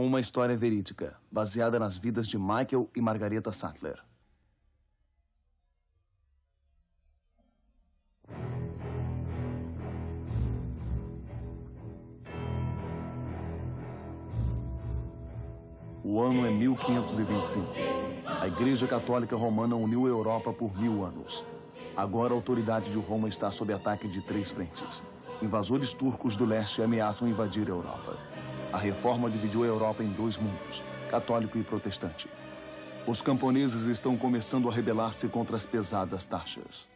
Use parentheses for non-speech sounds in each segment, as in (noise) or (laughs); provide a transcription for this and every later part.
Uma história verídica, baseada nas vidas de Michael e Margareta Sattler. O ano é 1525. A Igreja Católica Romana uniu a Europa por mil anos. Agora a autoridade de Roma está sob ataque de três frentes. Invasores turcos do leste ameaçam invadir a Europa. A reforma dividiu a Europa em dois mundos, católico e protestante. Os camponeses estão começando a rebelar-se contra as pesadas taxas.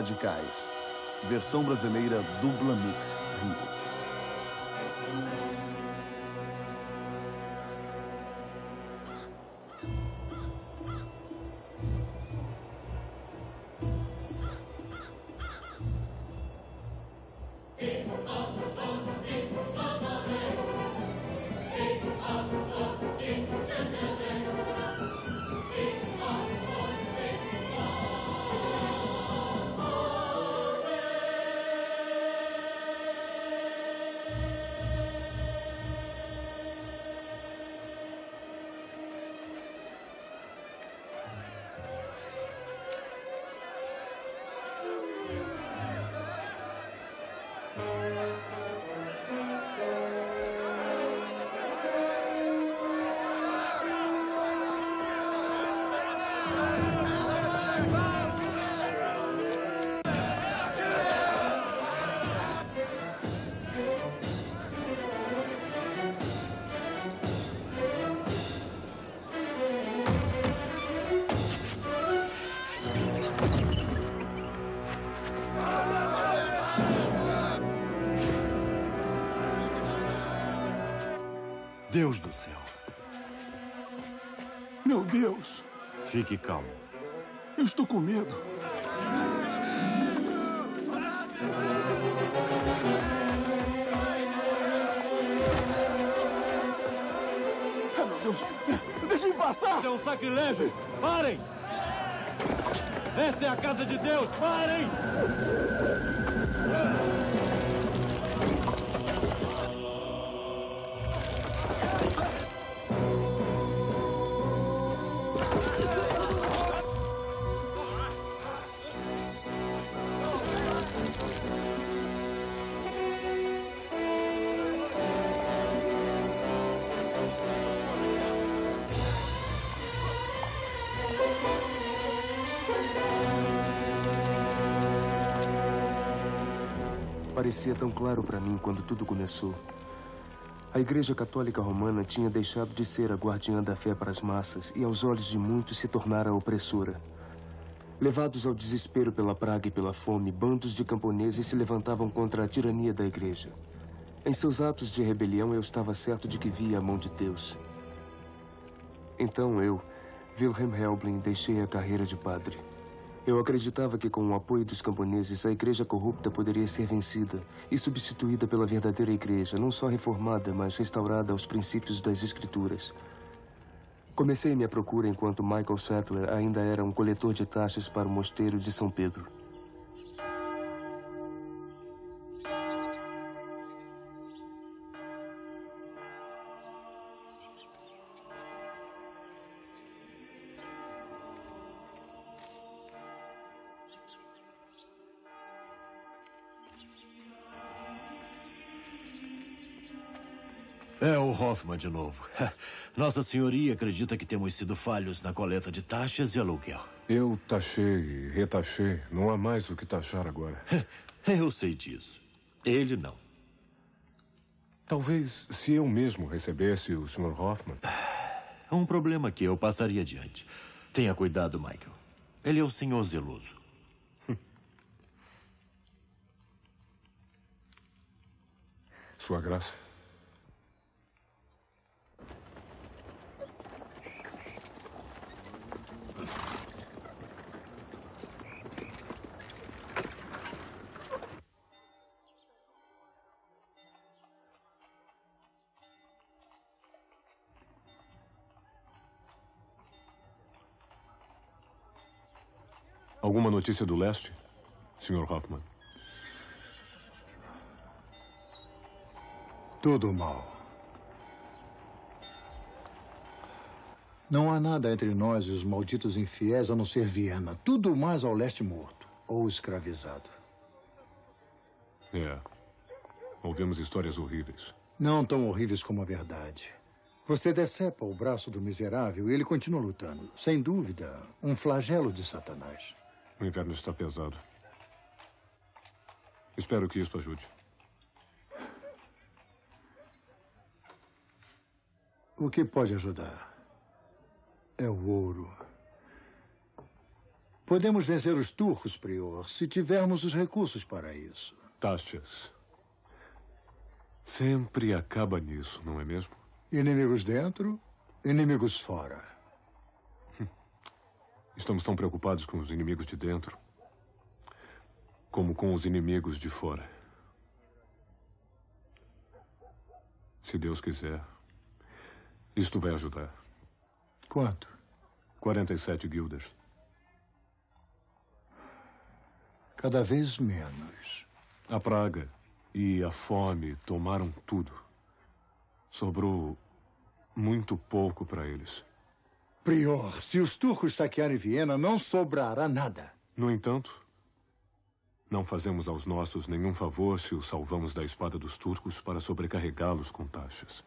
Radicais. Versão brasileira Dubla Mix, Rio. Deus do céu. Meu Deus, Fique calmo. eu estou com medo. Ah, meu Deus, deixe-me passar! Isso é um sacrilégio! Parem! Esta é a casa de Deus! Parem! Parecia tão claro para mim quando tudo começou. A Igreja Católica Romana tinha deixado de ser a guardiã da fé para as massas e, aos olhos de muitos, se tornara opressora. Levados ao desespero pela praga e pela fome, bandos de camponeses se levantavam contra a tirania da Igreja. Em seus atos de rebelião, eu estava certo de que via a mão de Deus. Então eu, Wilhelm Helblin, deixei a carreira de padre. Eu acreditava que, com o apoio dos camponeses, a igreja corrupta poderia ser vencida e substituída pela verdadeira igreja, não só reformada, mas restaurada aos princípios das Escrituras. Comecei minha procura enquanto Michael Sattler ainda era um coletor de taxas para o mosteiro de São Pedro. Hoffman de novo. (laughs) Nossa Senhoria acredita que temos sido falhos na coleta de taxas e aluguel. Eu taxei e retaxei. Não há mais o que taxar agora. (laughs) Eu sei disso. Ele não. Talvez se eu mesmo recebesse o Sr. Hoffman. (sighs) Um problema que eu passaria adiante. Tenha cuidado, Michael. Ele é o senhor zeloso. (laughs) Sua Graça. Alguma notícia do leste, Sr. Hoffman? Tudo mal. Não há nada entre nós e os malditos infiéis a não ser Viena. Tudo mais ao leste morto ou escravizado. É. Ouvimos histórias horríveis. Não tão horríveis como a verdade. Você decepa o braço do miserável e ele continua lutando. Sem dúvida, um flagelo de Satanás. O inverno está pesado. Espero que isso ajude. O que pode ajudar? É o ouro. Podemos vencer os turcos, prior, se tivermos os recursos para isso. Taxas. Sempre acaba nisso, não é mesmo? Inimigos dentro, inimigos fora. Estamos tão preocupados com os inimigos de dentro como com os inimigos de fora. Se Deus quiser, isto vai ajudar. Quanto? 47 guildas. Cada vez menos. A praga e a fome tomaram tudo. Sobrou muito pouco para eles. Prior, se os turcos saquearem Viena, não sobrará nada. No entanto, não fazemos aos nossos nenhum favor se os salvamos da espada dos turcos para sobrecarregá-los com taxas.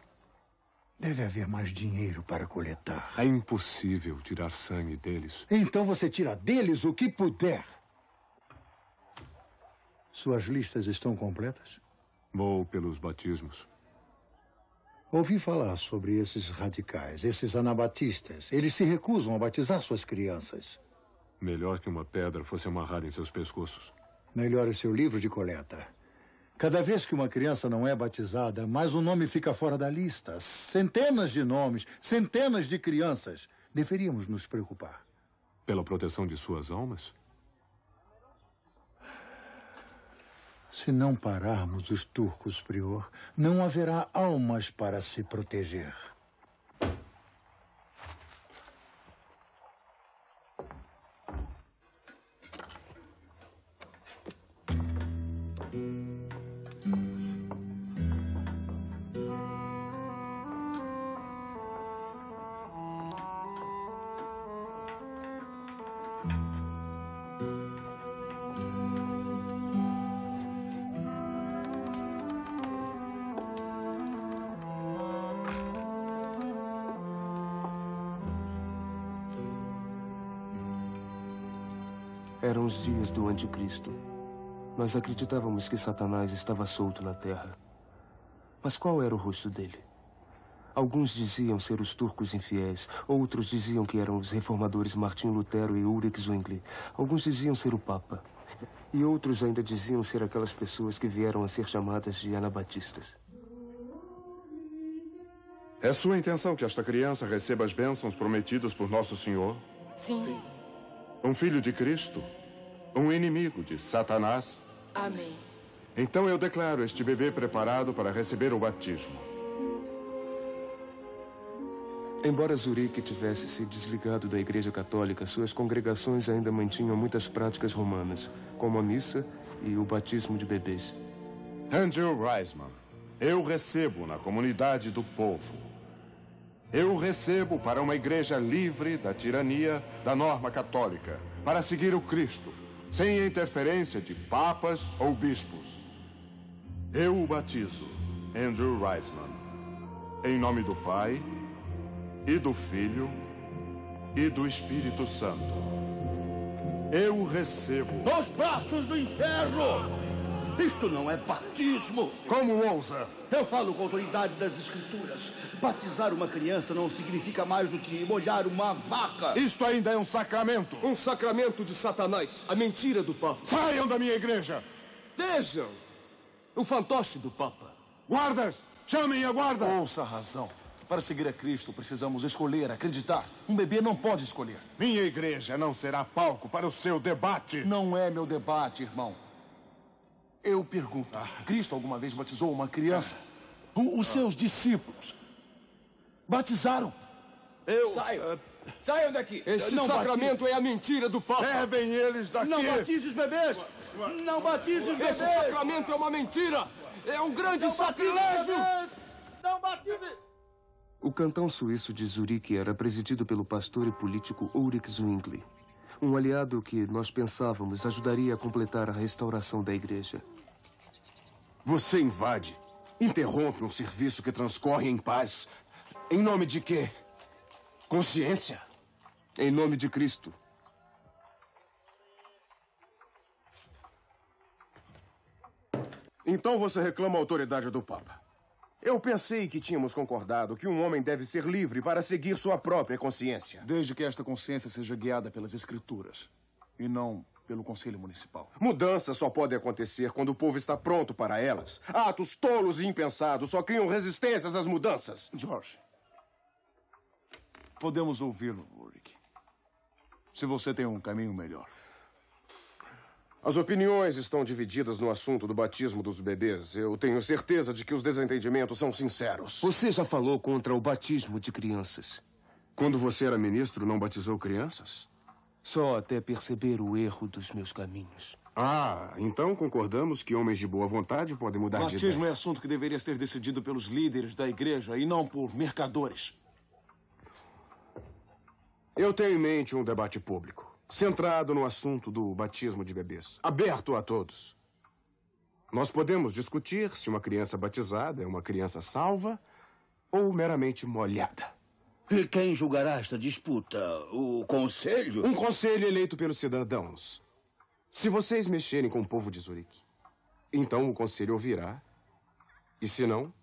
Deve haver mais dinheiro para coletar. É impossível tirar sangue deles. Então você tira deles o que puder. Suas listas estão completas? Vou pelos batismos. Ouvi falar sobre esses radicais, esses anabatistas. Eles se recusam a batizar suas crianças. Melhor que uma pedra fosse amarrada em seus pescoços. Melhor é seu livro de coleta. Cada vez que uma criança não é batizada, mais um nome fica fora da lista. Centenas de nomes, centenas de crianças. Deveríamos nos preocupar. Pela proteção de suas almas? Se não pararmos os turcos, prior, não haverá almas para se proteger. Anticristo. Nós acreditávamos que Satanás estava solto na Terra. Mas qual era o rosto dele? Alguns diziam ser os turcos infiéis, outros diziam que eram os reformadores Martim Lutero e Ulrich Zwingli. Alguns diziam ser o Papa. E outros ainda diziam ser aquelas pessoas que vieram a ser chamadas de anabatistas. É sua intenção que esta criança receba as bênçãos prometidas por Nosso Senhor? Sim. Um filho de Cristo? Um inimigo de Satanás? Amém. Então eu declaro este bebê preparado para receber o batismo. Embora Zurique tivesse se desligado da Igreja Católica, suas congregações ainda mantinham muitas práticas romanas, como a missa e o batismo de bebês. Andrew Reisman, eu recebo na comunidade do povo. Eu o recebo para uma igreja livre da tirania da norma católica, para seguir o Cristo, sem interferência de papas ou bispos. Eu o batizo, Andrew Reisman, em nome do Pai, e do Filho, e do Espírito Santo. Eu o recebo Nos braços do inferno! Isto não é batismo! Como ousa? Eu falo com a autoridade das escrituras. Batizar uma criança não significa mais do que molhar uma vaca. Isto ainda é um sacramento. Um sacramento de Satanás. A mentira do Papa. Saiam da minha igreja! Vejam! O fantoche do Papa. Guardas! Chamem a guarda! Ouça a razão. Para seguir a Cristo, precisamos escolher, acreditar. Um bebê não pode escolher. Minha igreja não será palco para o seu debate. Não é meu debate, irmão. Eu pergunto: Cristo alguma vez batizou uma criança? O- Os seus discípulos batizaram. Eu. Saiam! Saiam daqui! Este não sacramento é a mentira do Papa. Levem eles daqui! Não batize os bebês! Não batize os bebês! Esse sacramento é uma mentira! É um grande Não batize sacrilégio! bebês! Não batize! O cantão suíço de Zurique era presidido pelo pastor e político Ulrich Zwingli, um aliado que nós pensávamos ajudaria a completar a restauração da igreja. Você invade, interrompe um serviço que transcorre em paz. Em nome de quê? Consciência? Em nome de Cristo. Então você reclama a autoridade do Papa. Eu pensei que tínhamos concordado que um homem deve ser livre para seguir sua própria consciência. Desde que esta consciência seja guiada pelas Escrituras e não pelo Conselho Municipal. Mudanças só podem acontecer quando o povo está pronto para elas. Atos tolos e impensados só criam resistências às mudanças. George, podemos ouvi-lo, Ulrich. Se você tem um caminho melhor. As opiniões estão divididas no assunto do batismo dos bebês. Eu tenho certeza de que os desentendimentos são sinceros. Você já falou contra o batismo de crianças. Quando você era ministro, não batizou crianças? Só até perceber o erro dos meus caminhos. Ah, então concordamos que homens de boa vontade podem mudar de Batismo ideia. é assunto que deveria ser decidido pelos líderes da igreja e não por mercadores. Eu tenho em mente um debate público, centrado no assunto do batismo de bebês, aberto a todos. Nós podemos discutir se uma criança batizada é uma criança salva ou meramente molhada. E quem julgará esta disputa? O conselho? Um conselho eleito pelos cidadãos. Se vocês mexerem com o povo de Zurique, então o conselho ouvirá. E se não,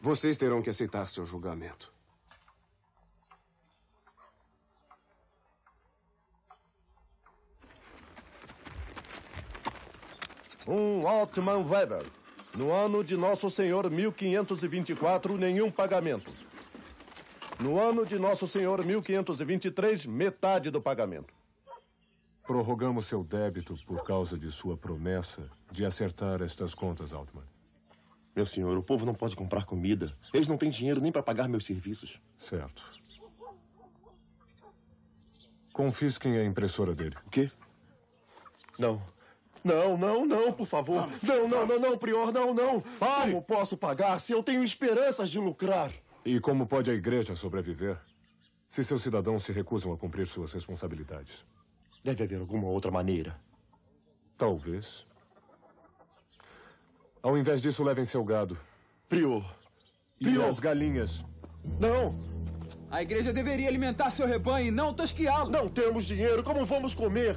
vocês terão que aceitar seu julgamento. Um Altman Weber. No ano de Nosso Senhor 1524, nenhum pagamento. No ano de Nosso Senhor 1523, metade do pagamento. Prorrogamos seu débito por causa de sua promessa de acertar estas contas, Altman. Meu senhor, o povo não pode comprar comida. Eles não têm dinheiro nem para pagar meus serviços. Certo. Confisquem a impressora dele. O quê? Não. Não, não, não, por favor. Não, não, não, não, prior, não, não. Como posso pagar se eu tenho esperanças de lucrar? E como pode a igreja sobreviver se seus cidadãos se recusam a cumprir suas responsabilidades? Deve haver alguma outra maneira. Talvez. Ao invés disso, levem seu gado. Prior. E Prior. as galinhas. Não, A igreja deveria alimentar seu rebanho e não tosquiá-lo. não temos dinheiro. Como vamos comer?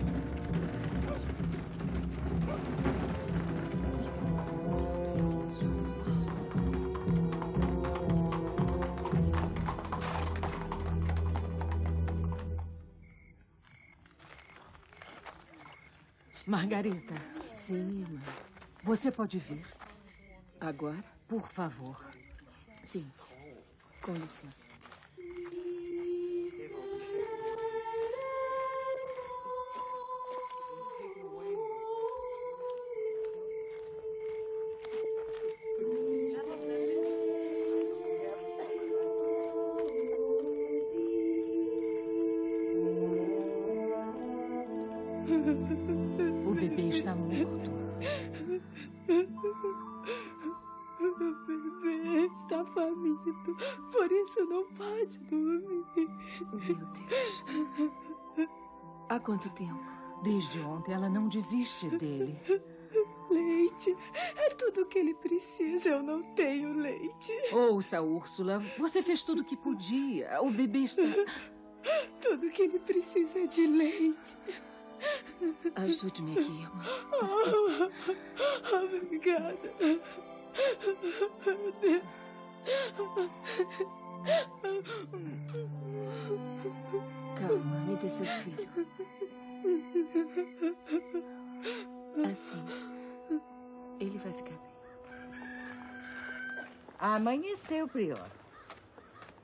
Margarita, Sim, irmã. você pode vir? Agora? Por favor. Sim. Com licença. Isso não pode dormir. Meu Deus. Há quanto tempo? Desde ontem ela não desiste dele. Leite. É tudo o que ele precisa. Eu não tenho leite. Ouça, Úrsula. Você fez tudo o que podia. O bebê está. Tudo o que ele precisa é de leite. Ajude-me aqui, irmã. Oh, Obrigada. Calma, me dê seu filho. Assim. Ele vai ficar bem. Amanheceu, Prior.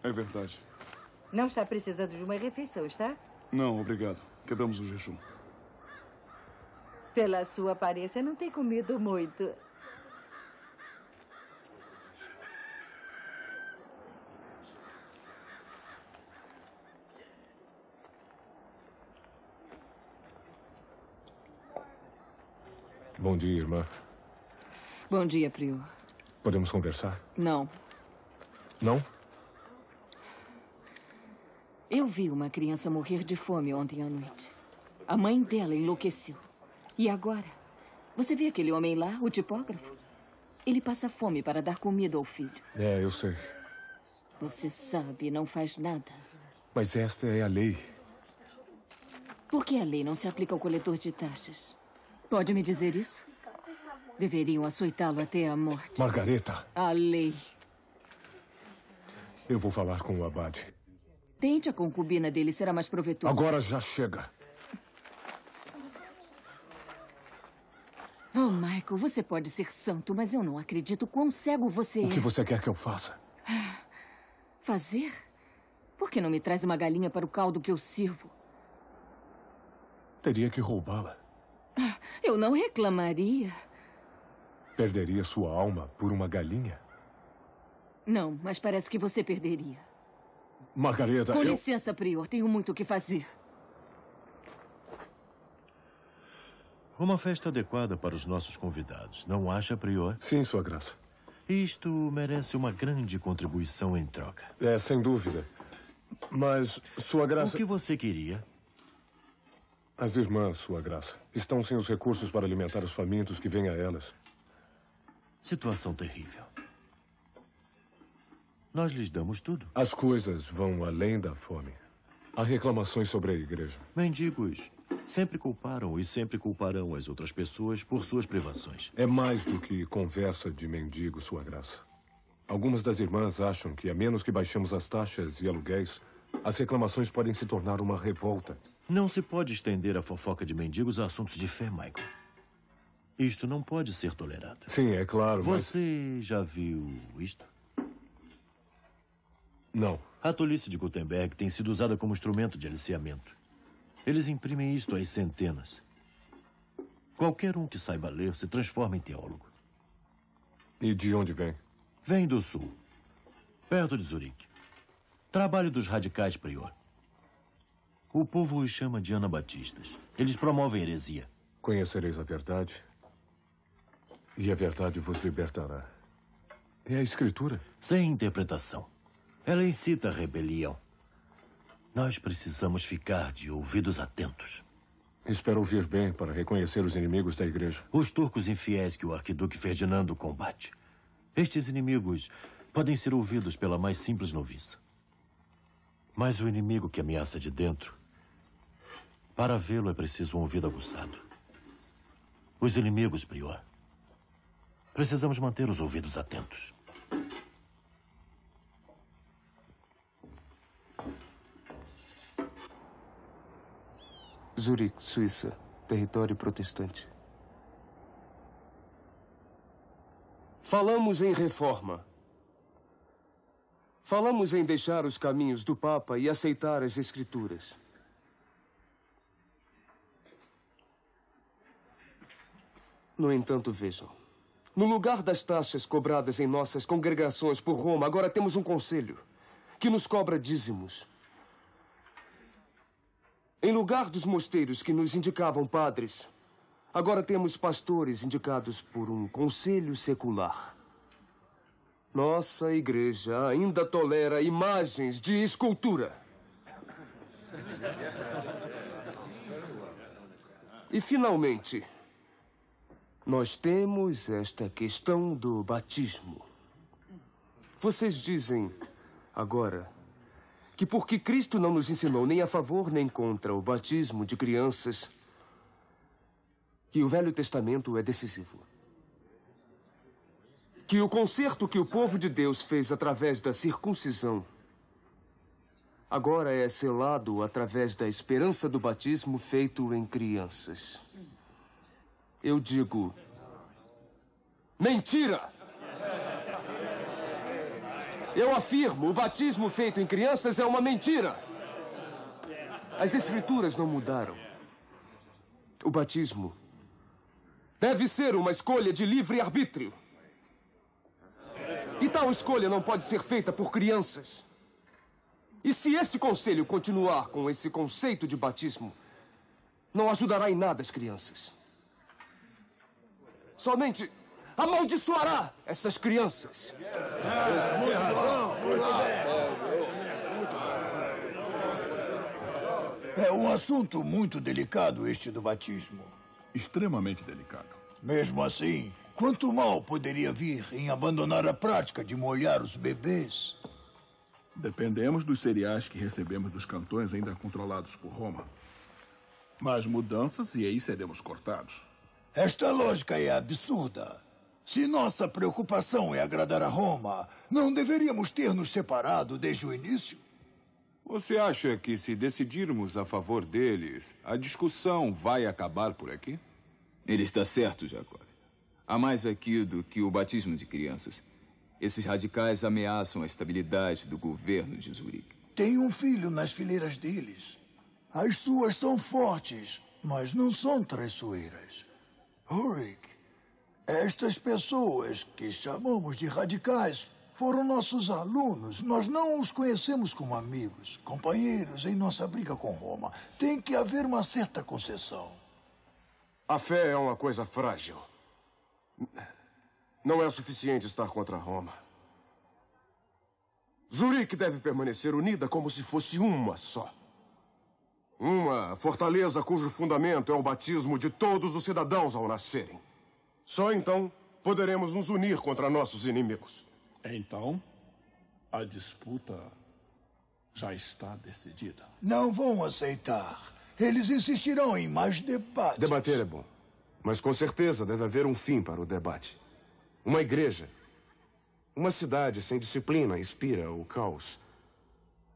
É verdade. Não está precisando de uma refeição, está? Não, obrigado. Quebramos o jejum. Pela sua aparência, não tem comido muito. Bom dia, irmã. Bom dia, Prior. Podemos conversar? Não. Não? Eu vi uma criança morrer de fome ontem à noite. A mãe dela enlouqueceu. E agora? Você vê aquele homem lá, o tipógrafo? Ele passa fome para dar comida ao filho. É, eu sei. Você sabe, não faz nada. Mas esta é a lei. Por que a lei não se aplica ao coletor de taxas? Pode me dizer isso? Deveriam açoitá-lo até a morte. Margareta, A lei. eu vou falar com o abade. Tente a concubina dele, será mais proveitoso. Agora já chega. Oh, Michael, você pode ser santo, mas eu não acredito quão cego você O é. que você quer que eu faça? Fazer? Por que não me traz uma galinha para o caldo que eu sirvo? Teria que roubá-la. Eu não reclamaria. Perderia sua alma por uma galinha? Não, mas parece que você perderia. Margareta, Com eu... licença, Prior, tenho muito o que fazer. Uma festa adequada para os nossos convidados, não acha, Prior? Sim, Sua Graça. Isto merece uma grande contribuição em troca. É, sem dúvida. Mas, Sua Graça... O que você queria? As irmãs, Sua Graça, estão sem os recursos para alimentar os famintos que vêm a elas. Situação terrível. Nós lhes damos tudo. As coisas vão além da fome. Há reclamações sobre a igreja. Mendigos sempre culparam e sempre culparão as outras pessoas por suas privações. É mais do que conversa de mendigo, Sua Graça. Algumas das irmãs acham que, a menos que baixemos as taxas e aluguéis, as reclamações podem se tornar uma revolta. Não se pode estender a fofoca de mendigos a assuntos de fé, Michael. Isto não pode ser tolerado. Sim, é claro, mas... Você já viu isto? Não. A tolice de Gutenberg tem sido usada como instrumento de aliciamento. Eles imprimem isto às centenas. Qualquer um que saiba ler se transforma em teólogo. E de onde vem? Vem do sul, perto de Zurique. Trabalho dos radicais, prior. O povo os chama de anabatistas. Eles promovem heresia. Conhecereis a verdade, e a verdade vos libertará. É a Escritura. Sem interpretação. Ela incita a rebelião. Nós precisamos ficar de ouvidos atentos. Espero ouvir bem para reconhecer os inimigos da igreja. Os turcos infiéis que o arquiduque Ferdinando combate. Estes inimigos podem ser ouvidos pela mais simples noviça. Mas o inimigo que ameaça de dentro, para vê-lo é preciso um ouvido aguçado. Os inimigos, prior. Precisamos manter os ouvidos atentos. Zurique, Suíça. Território protestante. Falamos em reforma. Falamos em deixar os caminhos do Papa e aceitar as Escrituras. No entanto, vejam. No lugar das taxas cobradas em nossas congregações por Roma, agora temos um conselho que nos cobra dízimos. Em lugar dos mosteiros que nos indicavam padres, agora temos pastores indicados por um conselho secular. Nossa igreja ainda tolera imagens de escultura. E finalmente, nós temos esta questão do batismo. Vocês dizem agora que porque Cristo não nos ensinou nem a favor nem contra o batismo de crianças, que o Velho Testamento é decisivo. Que o conserto que o povo de Deus fez através da circuncisão agora é selado através da esperança do batismo feito em crianças. Eu digo: mentira! Eu afirmo: o batismo feito em crianças é uma mentira. As escrituras não mudaram. O batismo deve ser uma escolha de livre arbítrio. E tal escolha não pode ser feita por crianças. E se esse conselho continuar com esse conceito de batismo, não ajudará em nada as crianças. Somente amaldiçoará essas crianças. É um assunto muito delicado este do batismo. Extremamente delicado. Mesmo assim, quanto mal poderia vir em abandonar a prática de molhar os bebês? Dependemos dos cereais que recebemos dos cantões ainda controlados por Roma. Mas mudanças e aí seremos cortados. Esta lógica é absurda. Se nossa preocupação é agradar a Roma, não deveríamos ter nos separado desde o início? Você acha que se decidirmos a favor deles, a discussão vai acabar por aqui? Ele está certo, Jacó. Há mais aqui do que o batismo de crianças. Esses radicais ameaçam a estabilidade do governo de Zurique. Tem um filho nas fileiras deles. As suas são fortes, mas não são traiçoeiras. Ulrich, estas pessoas que chamamos de radicais foram nossos alunos. Nós não os conhecemos como amigos, companheiros em nossa briga com Roma. Tem que haver uma certa concessão. A fé é uma coisa frágil. Não é suficiente estar contra Roma. Zurique deve permanecer unida como se fosse uma só. Uma fortaleza cujo fundamento é o batismo de todos os cidadãos ao nascerem. Só então poderemos nos unir contra nossos inimigos. Então, a disputa já está decidida. Não vão aceitar. Eles insistirão em mais debate. Debater é bom. Mas com certeza deve haver um fim para o debate. Uma igreja. Uma cidade sem disciplina inspira o caos.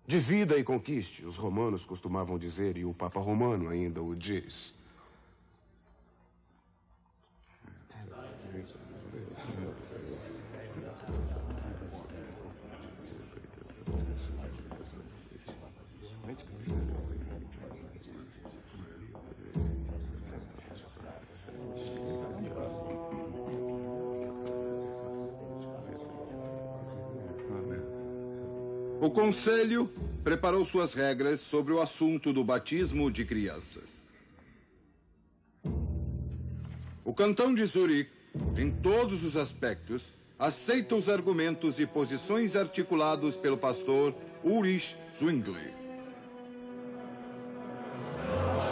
Divida e conquiste, os romanos costumavam dizer, e o Papa Romano ainda o diz. O Conselho preparou suas regras sobre o assunto do batismo de crianças. O cantão de Zurique, em todos os aspectos, aceita os argumentos e posições articulados pelo pastor Ulrich Zwingli.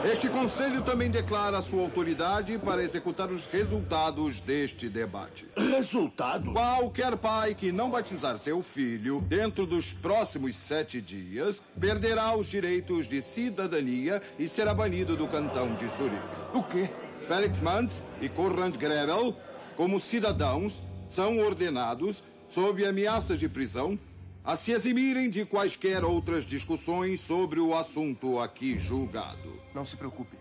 Este conselho também declara sua autoridade para executar os resultados deste debate. Resultado? Qualquer pai que não batizar seu filho dentro dos próximos sete dias perderá os direitos de cidadania e será banido do cantão de Zurique. O quê? Felix Mantz e Conrad Grebel, como cidadãos, são ordenados, sob ameaça de prisão, a se eximirem de quaisquer outras discussões sobre o assunto aqui julgado. Não se preocupe.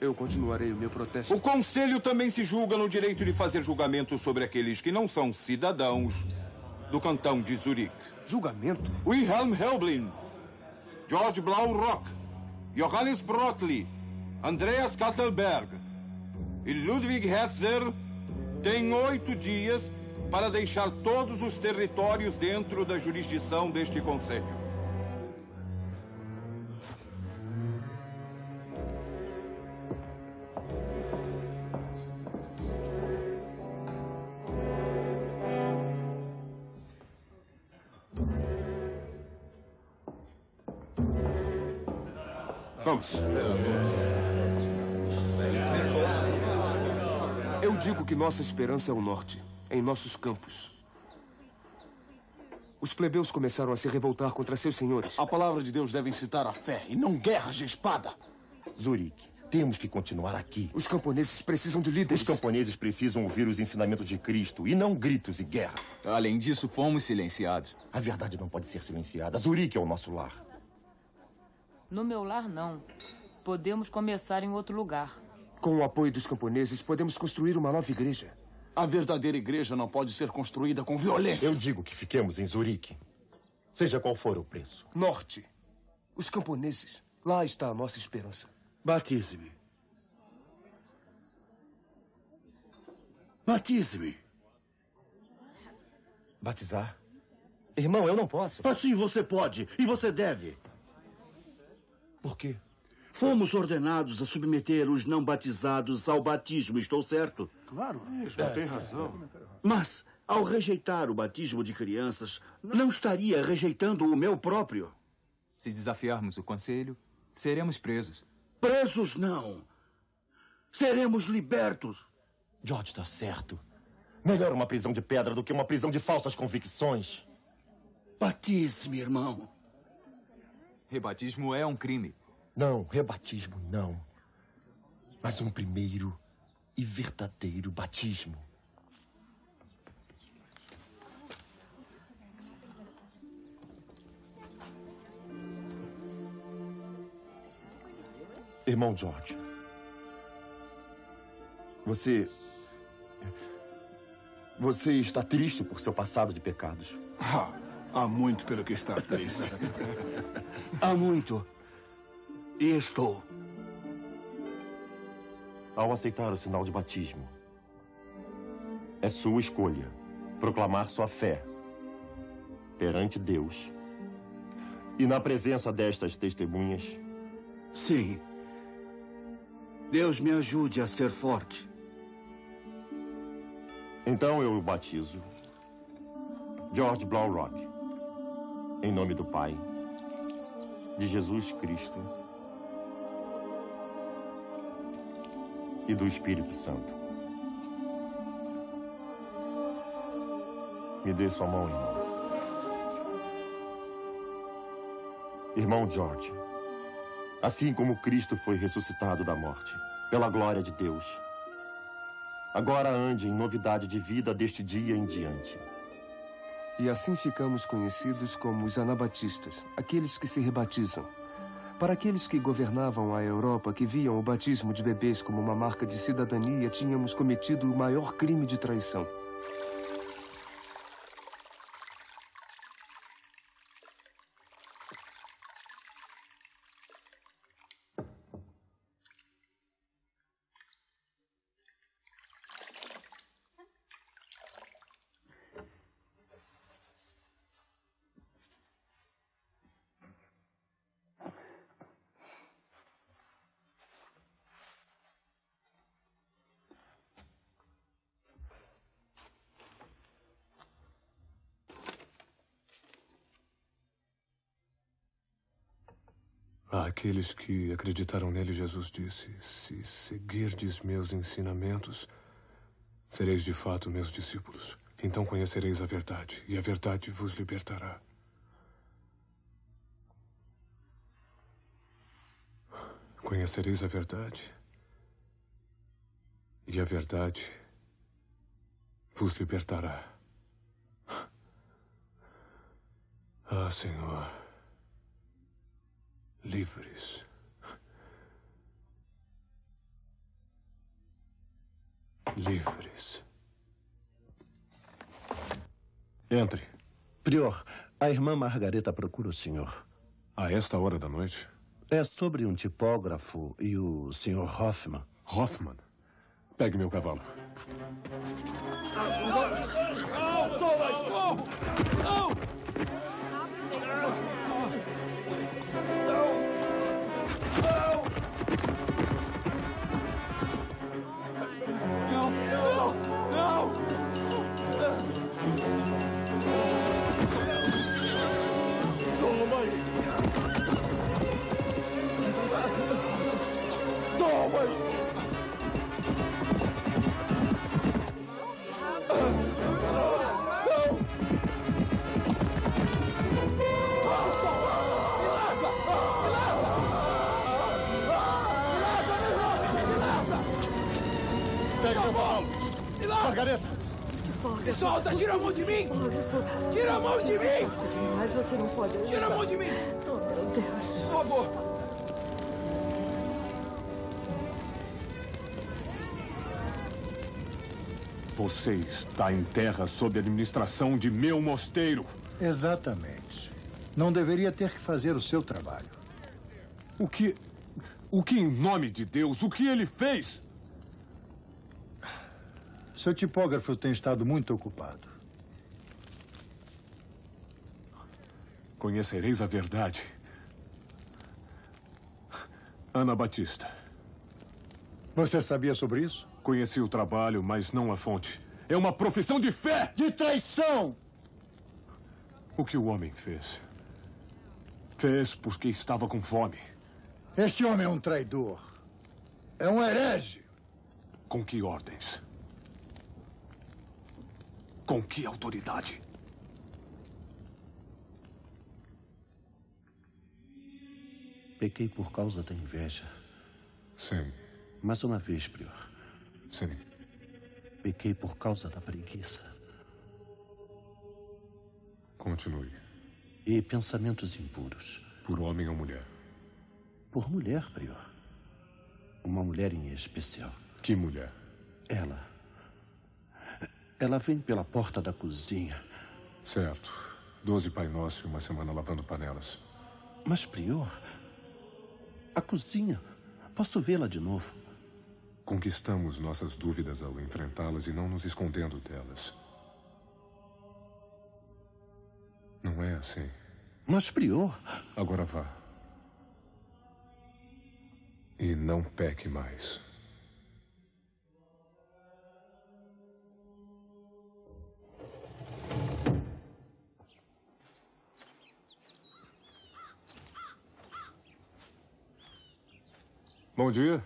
Eu continuarei o meu protesto. O Conselho também se julga no direito de fazer julgamentos sobre aqueles que não são cidadãos do cantão de Zurique. Julgamento? Wilhelm Helblin, George Blaurock, Johannes Brotli, Andreas Kattelberg e Ludwig Hetzer têm oito dias para deixar todos os territórios dentro da jurisdição deste Conselho. Vamos. Eu digo que nossa esperança é o norte, em nossos campos. Os plebeus começaram a se revoltar contra seus senhores. A palavra de Deus deve incitar a fé e não guerras de espada. Zurique, temos que continuar aqui. Os camponeses precisam de líderes. Os camponeses precisam ouvir os ensinamentos de Cristo e não gritos e guerra. Além disso, fomos silenciados. A verdade não pode ser silenciada. Zurique é o nosso lar. No meu lar, não. Podemos começar em outro lugar. Com o apoio dos camponeses, podemos construir uma nova igreja. A verdadeira igreja não pode ser construída com violência. Eu digo que fiquemos em Zurique. Seja qual for o preço. Norte. Os camponeses. Lá está a nossa esperança. Batize-me. Batize-me. Batizar? Irmão, eu não posso. Assim você pode e você deve. Por quê? Fomos ordenados a submeter os não batizados ao batismo, estou certo? Claro. É, tem razão. Mas, ao rejeitar o batismo de crianças, não estaria rejeitando o meu próprio. Se desafiarmos o conselho, seremos presos. Presos não. Seremos libertos. George está certo. Melhor uma prisão de pedra do que uma prisão de falsas convicções. Batize-me, irmão. Rebatismo é um crime. Não, rebatismo não. Mas um primeiro e verdadeiro batismo. Irmão George, você. Você está triste por seu passado de pecados. Ah, há muito pelo que está triste. (laughs) há muito. E estou. Ao aceitar o sinal de batismo, é sua escolha proclamar sua fé perante Deus e na presença destas testemunhas. Sim. Deus me ajude a ser forte. Então eu o batizo. George Blaurock. Em nome do Pai, de Jesus Cristo e do Espírito Santo. Me dê sua mão, irmão. Irmão George, assim como Cristo foi ressuscitado da morte, pela glória de Deus, agora ande em novidade de vida deste dia em diante. E assim ficamos conhecidos como os anabatistas, aqueles que se rebatizam. Para aqueles que governavam a Europa, que viam o batismo de bebês como uma marca de cidadania, tínhamos cometido o maior crime de traição. Aqueles que acreditaram nele, Jesus disse: Se seguirdes meus ensinamentos, sereis de fato meus discípulos. Então conhecereis a verdade, e a verdade vos libertará. Conhecereis a verdade, e a verdade vos libertará. Ah, Senhor livres. Livres. Entre. Prior, a irmã Margareta procura o senhor. A esta hora da noite? É sobre um tipógrafo e o senhor Hoffman. Hoffman? Pegue meu cavalo. Não, Thomas! Solta! Tira a mão de mim! Tira a mão de mim! Mas você não pode ajudar. Tira a mão de mim! Oh, meu Deus. Por favor! Você está em terra sob administração de meu mosteiro. Exatamente. Não deveria ter que fazer o seu trabalho. O que. O que, em nome de Deus, o que ele fez? Seu tipógrafo tem estado muito ocupado. Conhecereis a verdade. Ana Batista. Você sabia sobre isso? Conheci o trabalho, mas não a fonte. É uma profissão de fé! De traição! O que o homem fez? Fez porque estava com fome. Este homem é um traidor. É um herege. Com que ordens? Com que autoridade? Pequei por causa da inveja. Sim. Mais uma vez, prior. Sim. Pequei por causa da preguiça. Continue. E pensamentos impuros. Por homem ou mulher? Por mulher, prior. Uma mulher em especial. Que mulher? Ela. Ela vem pela porta da cozinha. Certo. Doze Pai Nosso e uma semana lavando panelas. Mas, prior, a cozinha. Posso vê-la de novo? Conquistamos nossas dúvidas ao enfrentá-las e não nos escondendo delas. Não é assim. Mas, prior. Agora vá. E não peque mais. Bom dia.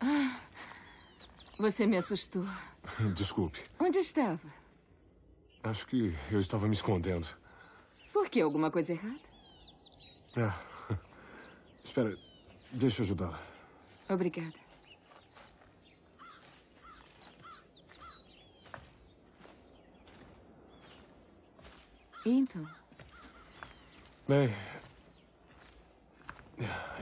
Ah, você me assustou. (laughs) Desculpe. Onde estava? Acho que eu estava me escondendo. Por que? Alguma coisa errada? Ah, (laughs) espera, deixa eu ajudá-la. Obrigada. E então? Bem,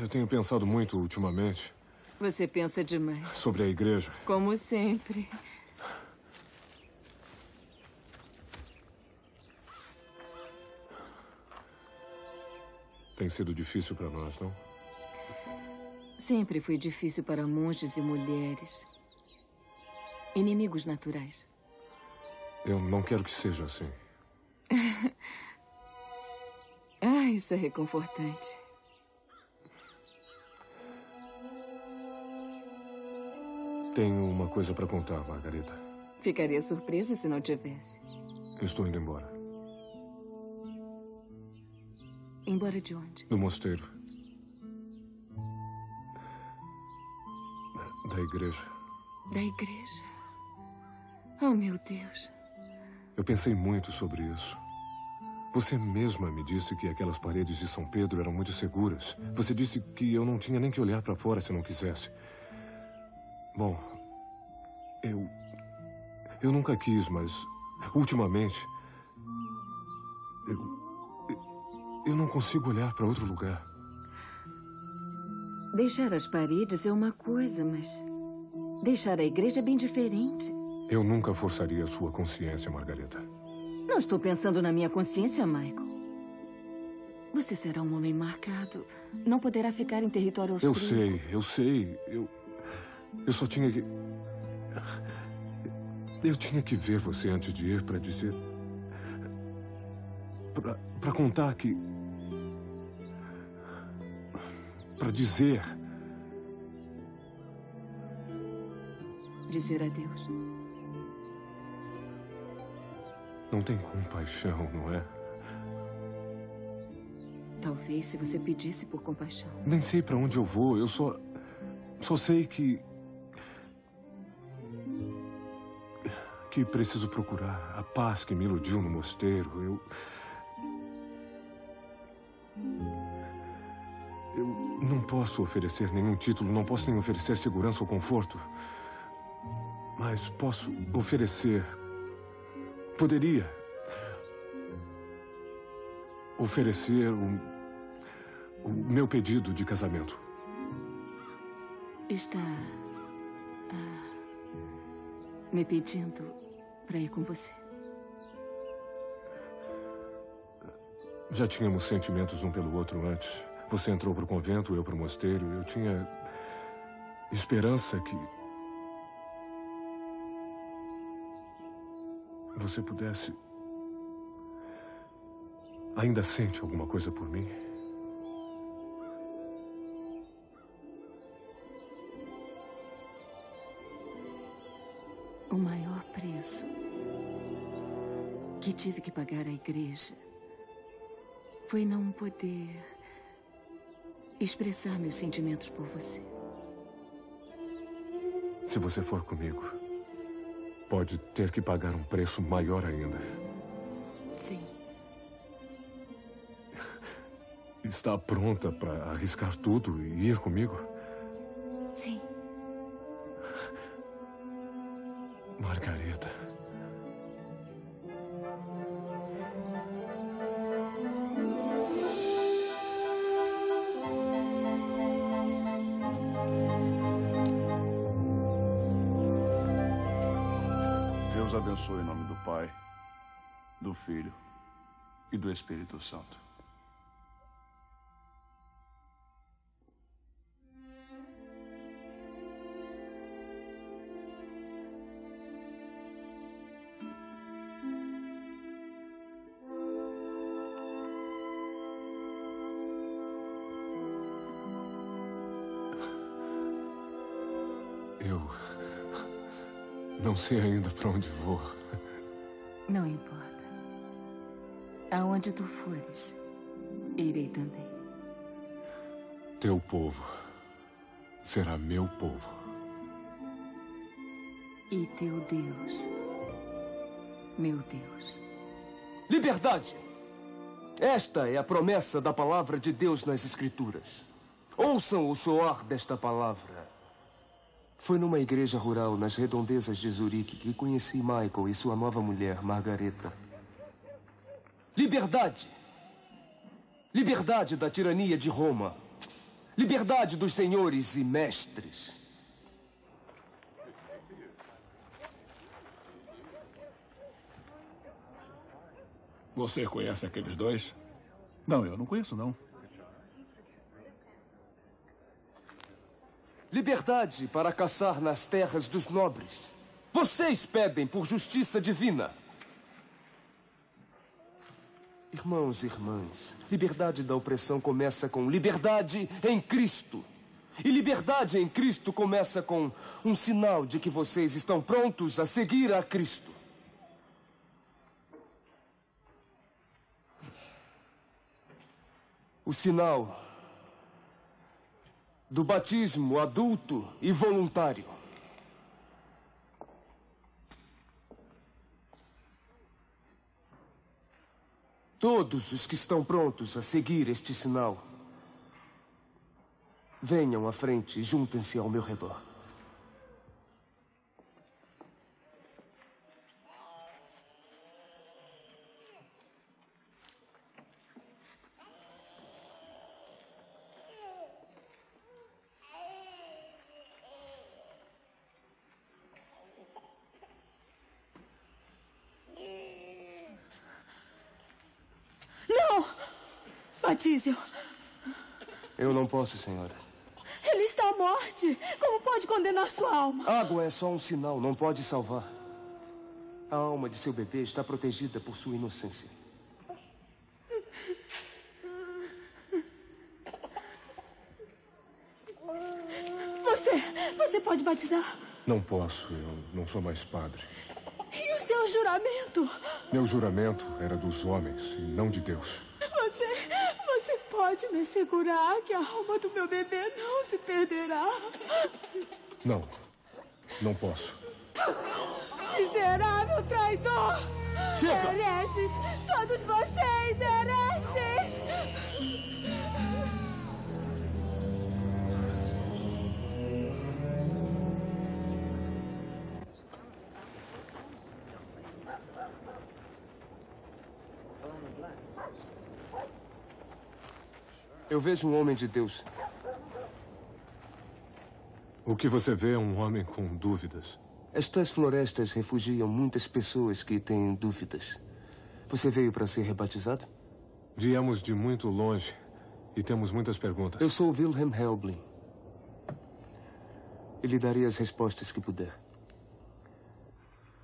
eu tenho pensado muito ultimamente Você pensa demais. sobre a igreja. Como sempre. Tem sido difícil para nós, não? Sempre foi difícil para monges e mulheres. Inimigos naturais. Eu não quero que seja assim. (laughs) ah, isso é reconfortante. Tenho uma coisa para contar, Margareta. Ficaria surpresa se não tivesse. Estou indo embora. Embora de onde? Do mosteiro. Da igreja. Da igreja. Oh, meu Deus. Eu pensei muito sobre isso. Você mesma me disse que aquelas paredes de São Pedro eram muito seguras. Você disse que eu não tinha nem que olhar para fora se não quisesse. Bom, eu. Eu nunca quis, mas. Ultimamente. Eu. Eu não consigo olhar para outro lugar. Deixar as paredes é uma coisa, mas. Deixar a igreja é bem diferente. Eu nunca forçaria a sua consciência, Margareta. Não estou pensando na minha consciência, Michael. Você será um homem marcado. Não poderá ficar em território Eu austríaco. sei, eu sei. Eu. Eu só tinha que. Eu tinha que ver você antes de ir para dizer. Pra, pra contar que. Pra dizer. Dizer adeus. Não tem compaixão, não é? Talvez se você pedisse por compaixão. Nem sei para onde eu vou. Eu só. Só sei que. Que preciso procurar a paz que me iludiu no mosteiro. Eu. Eu não posso oferecer nenhum título, não posso nem oferecer segurança ou conforto. Mas posso oferecer. Poderia. Oferecer o, o meu pedido de casamento. Está. ah, me pedindo para ir com você. Já tínhamos sentimentos um pelo outro antes. Você entrou para o convento, eu para o mosteiro. Eu tinha esperança que você pudesse. Ainda sente alguma coisa por mim? Maior preço que tive que pagar à igreja foi não poder expressar meus sentimentos por você. Se você for comigo, pode ter que pagar um preço maior ainda. Sim. Está pronta para arriscar tudo e ir comigo? Filho e do Espírito Santo. Eu. Não sei ainda para onde vou. Não importa. Aonde tu fores, irei também. Teu povo será meu povo. E teu Deus, meu Deus. Liberdade! Esta é a promessa da palavra de Deus nas Escrituras. Ouçam o soar desta palavra. Foi numa igreja rural nas redondezas de Zurique que conheci Michael e sua nova mulher, Margareta. Liberdade! Liberdade da tirania de Roma. Liberdade dos senhores e mestres. Você conhece aqueles dois? Não, eu não conheço, não. Liberdade para caçar nas terras dos nobres. Vocês pedem por justiça divina. Irmãos e irmãs, liberdade da opressão começa com liberdade em Cristo. E liberdade em Cristo começa com um sinal de que vocês estão prontos a seguir a Cristo. O sinal do batismo adulto e voluntário. Todos os que estão prontos a seguir este sinal, venham à frente e juntem-se ao meu redor. Não! Batísio, Eu não posso, senhora. ele está à morte. Como pode condenar sua alma? Água é só um sinal, não pode salvar. A alma de seu bebê está protegida por sua inocência. Você, você pode batizar? Não posso, eu não sou mais padre. E o seu juramento? Meu juramento era dos homens e não de Deus. Você, você pode me assegurar que a alma do meu bebê não se perderá? Não, não posso. Miserável traidor! Chega! Hereges! Todos vocês, hereges! Eu vejo um homem de Deus. O que você vê é um homem com dúvidas. Estas florestas refugiam muitas pessoas que têm dúvidas. Você veio para ser rebatizado? Viemos de muito longe e temos muitas perguntas. Eu sou Wilhelm Helblin. E lhe darei as respostas que puder.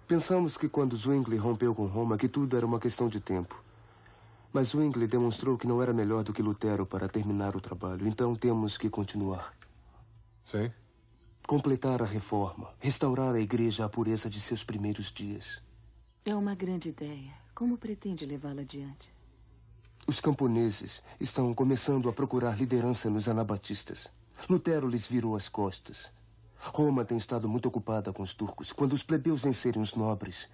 Pensamos que quando Zwingli rompeu com Roma, que tudo era uma questão de tempo. Mas Zwingli demonstrou que não era melhor do que Lutero para terminar o trabalho. Então temos que continuar. Sim? Completar a reforma. Restaurar a igreja à pureza de seus primeiros dias. É uma grande ideia. Como pretende levá-la adiante? Os camponeses estão começando a procurar liderança nos anabatistas. Lutero lhes virou as costas. Roma tem estado muito ocupada com os turcos. Quando os plebeus vencerem os nobres,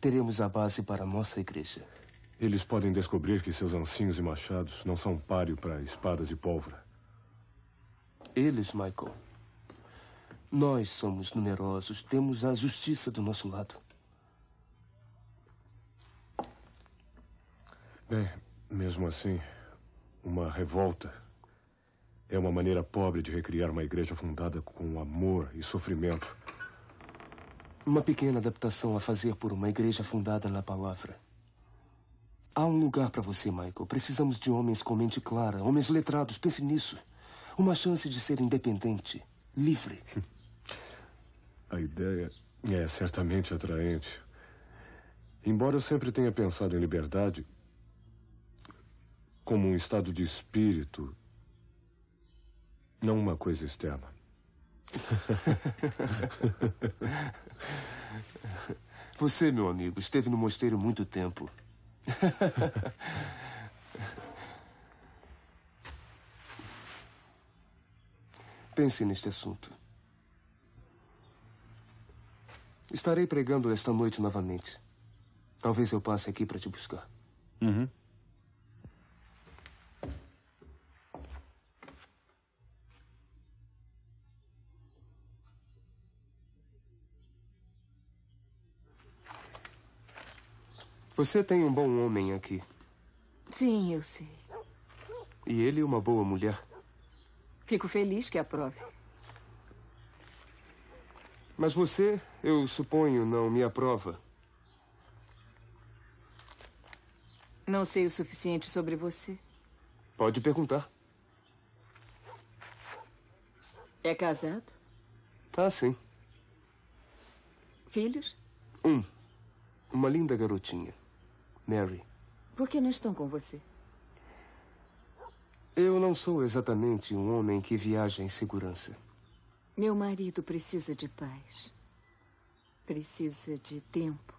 teremos a base para a nossa igreja. Eles podem descobrir que seus ancinhos e machados não são páreo para espadas e pólvora. Eles, Michael. Nós somos numerosos, temos a justiça do nosso lado. Bem, mesmo assim, uma revolta é uma maneira pobre de recriar uma igreja fundada com amor e sofrimento. Uma pequena adaptação a fazer por uma igreja fundada na palavra. Há um lugar para você, Michael. Precisamos de homens com mente clara, homens letrados. Pense nisso. Uma chance de ser independente, livre. (laughs) A ideia é certamente atraente. Embora eu sempre tenha pensado em liberdade como um estado de espírito não uma coisa externa. (laughs) Você, meu amigo, esteve no mosteiro muito tempo. (laughs) Pense neste assunto. Estarei pregando esta noite novamente. Talvez eu passe aqui para te buscar. Uhum. Você tem um bom homem aqui. Sim, eu sei. E ele uma boa mulher. Fico feliz que aprove. Mas você, eu suponho, não me aprova. Não sei o suficiente sobre você. Pode perguntar. É casado? Ah, sim. Filhos? Um. Uma linda garotinha. Mary. Por que não estão com você? Eu não sou exatamente um homem que viaja em segurança. Meu marido precisa de paz. Precisa de tempo.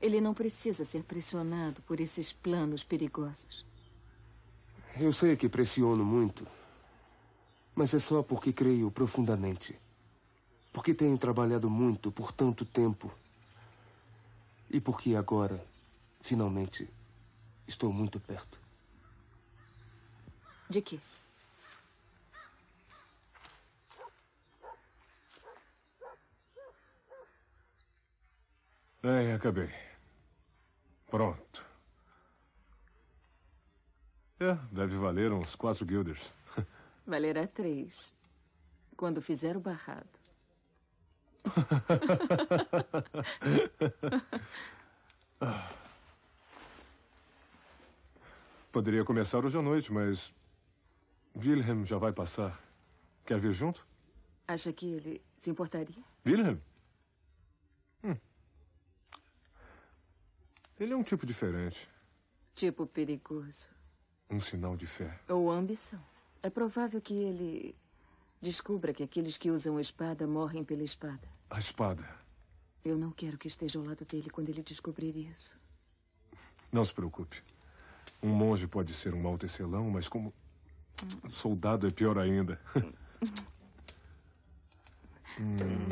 Ele não precisa ser pressionado por esses planos perigosos. Eu sei que pressiono muito, mas é só porque creio profundamente. Porque tenho trabalhado muito por tanto tempo. E porque agora Finalmente, estou muito perto. De quê? Bem, acabei. Pronto. É, deve valer uns quatro guilders. (laughs) Valerá três. Quando fizer o barrado. ah. (laughs) (laughs) Poderia começar hoje à noite, mas. Wilhelm já vai passar. Quer vir junto? Acha que ele se importaria? Wilhelm? Hum. Ele é um tipo diferente. Tipo perigoso. Um sinal de fé. Ou ambição. É provável que ele descubra que aqueles que usam a espada morrem pela espada. A espada? Eu não quero que esteja ao lado dele quando ele descobrir isso. Não se preocupe. Um monge pode ser um mau tecelão, mas como soldado é pior ainda. (laughs) hum.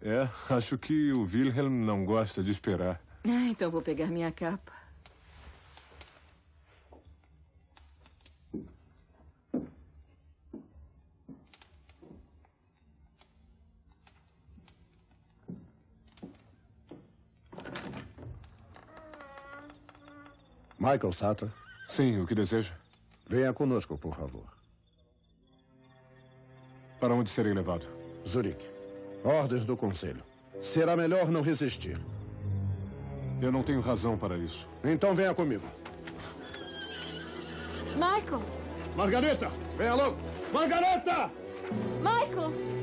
É, acho que o Wilhelm não gosta de esperar. Ah, então vou pegar minha capa. Michael Sutter. Sim, o que deseja? Venha conosco, por favor. Para onde serei levado? Zurique. Ordens do Conselho. Será melhor não resistir. Eu não tenho razão para isso. Então venha comigo. Michael! Margareta! Venha logo! Margareta! Michael!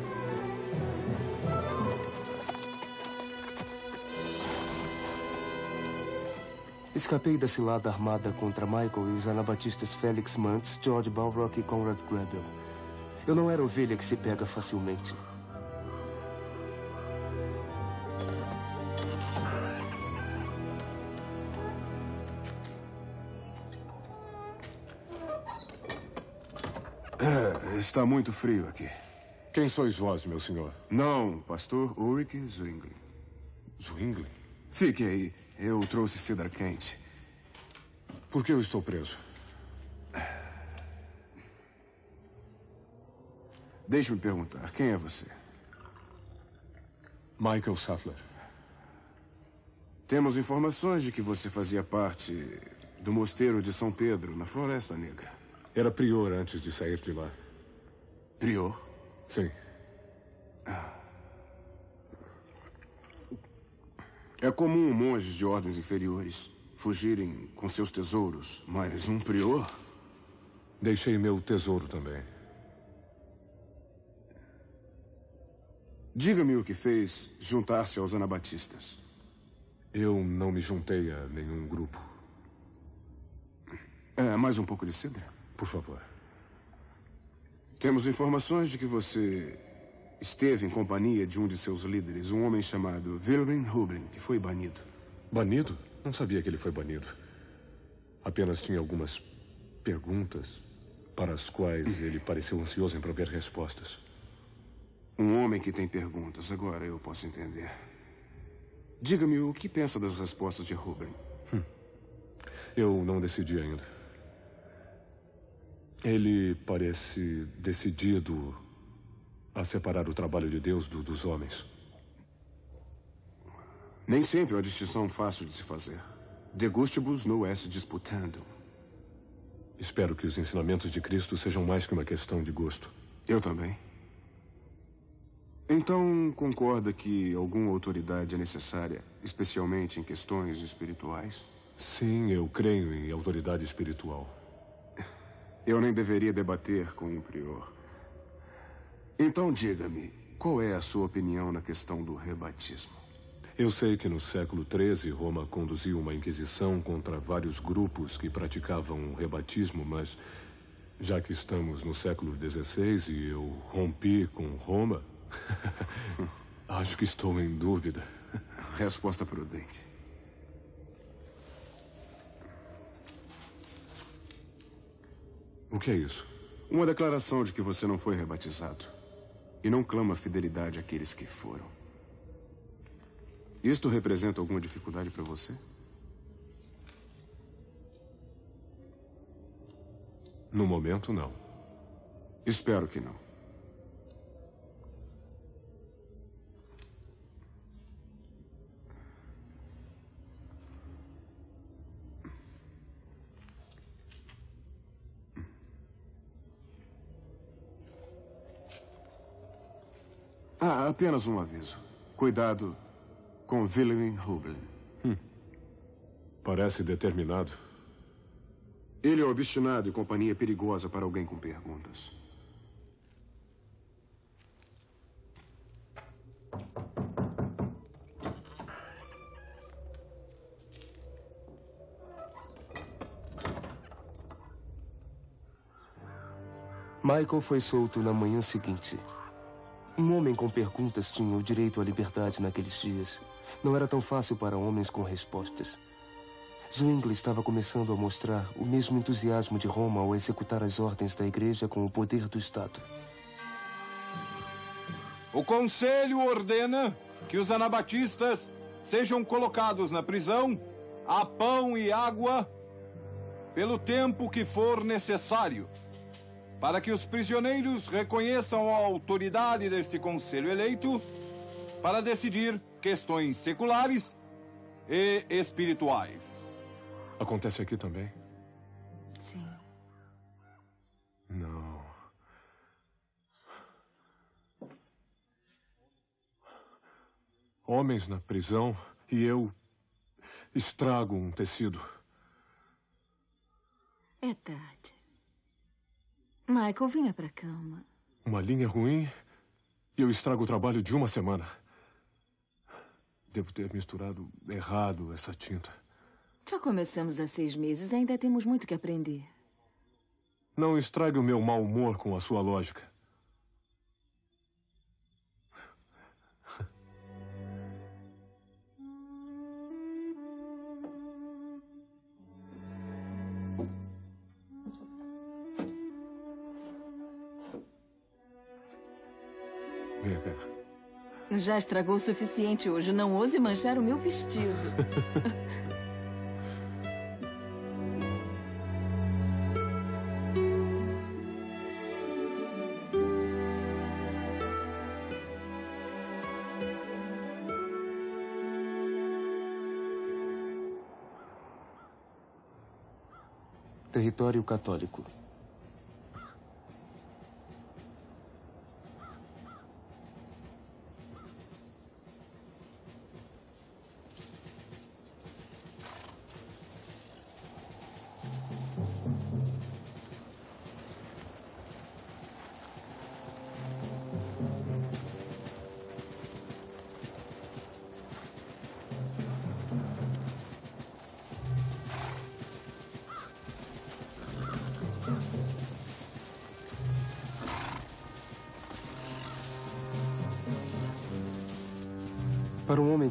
Escapei da cilada armada contra Michael e os anabatistas Félix Mantz, George Balrock e Conrad Grebel. Eu não era ovelha que se pega facilmente. É, está muito frio aqui. Quem sois vós, meu senhor? Não, pastor Ulrich Zwingli. Zwingli? Fique aí. Eu trouxe cidra quente. Por que eu estou preso? Deixe-me perguntar, quem é você? Michael Sattler. Temos informações de que você fazia parte do mosteiro de São Pedro, na Floresta Negra. Era prior antes de sair de lá. Prior? Sim. É comum monges de ordens inferiores fugirem com seus tesouros, mas um prior? Deixei meu tesouro também. Diga-me o que fez juntar-se aos anabatistas. Eu não me juntei a nenhum grupo. É, mais um pouco de cidra? Por favor. Temos informações de que você esteve em companhia de um de seus líderes, um homem chamado Wilhelm Hublin, que foi banido. Banido? Não sabia que ele foi banido. Apenas tinha algumas perguntas para as quais ele pareceu ansioso em prover respostas. Um homem que tem perguntas, agora eu posso entender. Diga-me o que pensa das respostas de Ruben. Hum. Eu não decidi ainda. Ele parece decidido a separar o trabalho de Deus do, dos homens. Nem sempre é uma distinção fácil de se fazer. De gustibus no est disputando. Espero que os ensinamentos de Cristo sejam mais que uma questão de gosto. Eu também. Então, concorda que alguma autoridade é necessária, especialmente em questões espirituais? Sim, eu creio em autoridade espiritual. Eu nem deveria debater com um prior. Então, diga-me, qual é a sua opinião na questão do rebatismo? Eu sei que no século XIII Roma conduziu uma inquisição contra vários grupos que praticavam o rebatismo, mas já que estamos no século XVI e eu rompi com Roma, (laughs) acho que estou em dúvida. Resposta prudente. O que é isso? Uma declaração de que você não foi rebatizado. E não clama fidelidade àqueles que foram. Isto representa alguma dificuldade para você? No momento, não. Espero que não. Ah, apenas um aviso. Cuidado com Wilhelm Hublin. Hum. Parece determinado. Ele é obstinado e companhia perigosa para alguém com perguntas. Michael foi solto na manhã seguinte. Um homem com perguntas tinha o direito à liberdade naqueles dias. Não era tão fácil para homens com respostas. Zwingli estava começando a mostrar o mesmo entusiasmo de Roma ao executar as ordens da igreja com o poder do Estado. O conselho ordena que os anabatistas sejam colocados na prisão a pão e água pelo tempo que for necessário, para que os prisioneiros reconheçam a autoridade deste conselho eleito para decidir questões seculares e espirituais. Acontece aqui também? Sim. Não. Homens na prisão e eu estrago um tecido. É tarde. Michael, venha pra cama. Uma linha ruim e eu estrago o trabalho de uma semana. Devo ter misturado errado essa tinta. Só começamos há seis meses, ainda temos muito que aprender. Não estrague o meu mau humor com a sua lógica. Já estragou o suficiente hoje. Não ouse manchar o meu vestido. Território católico.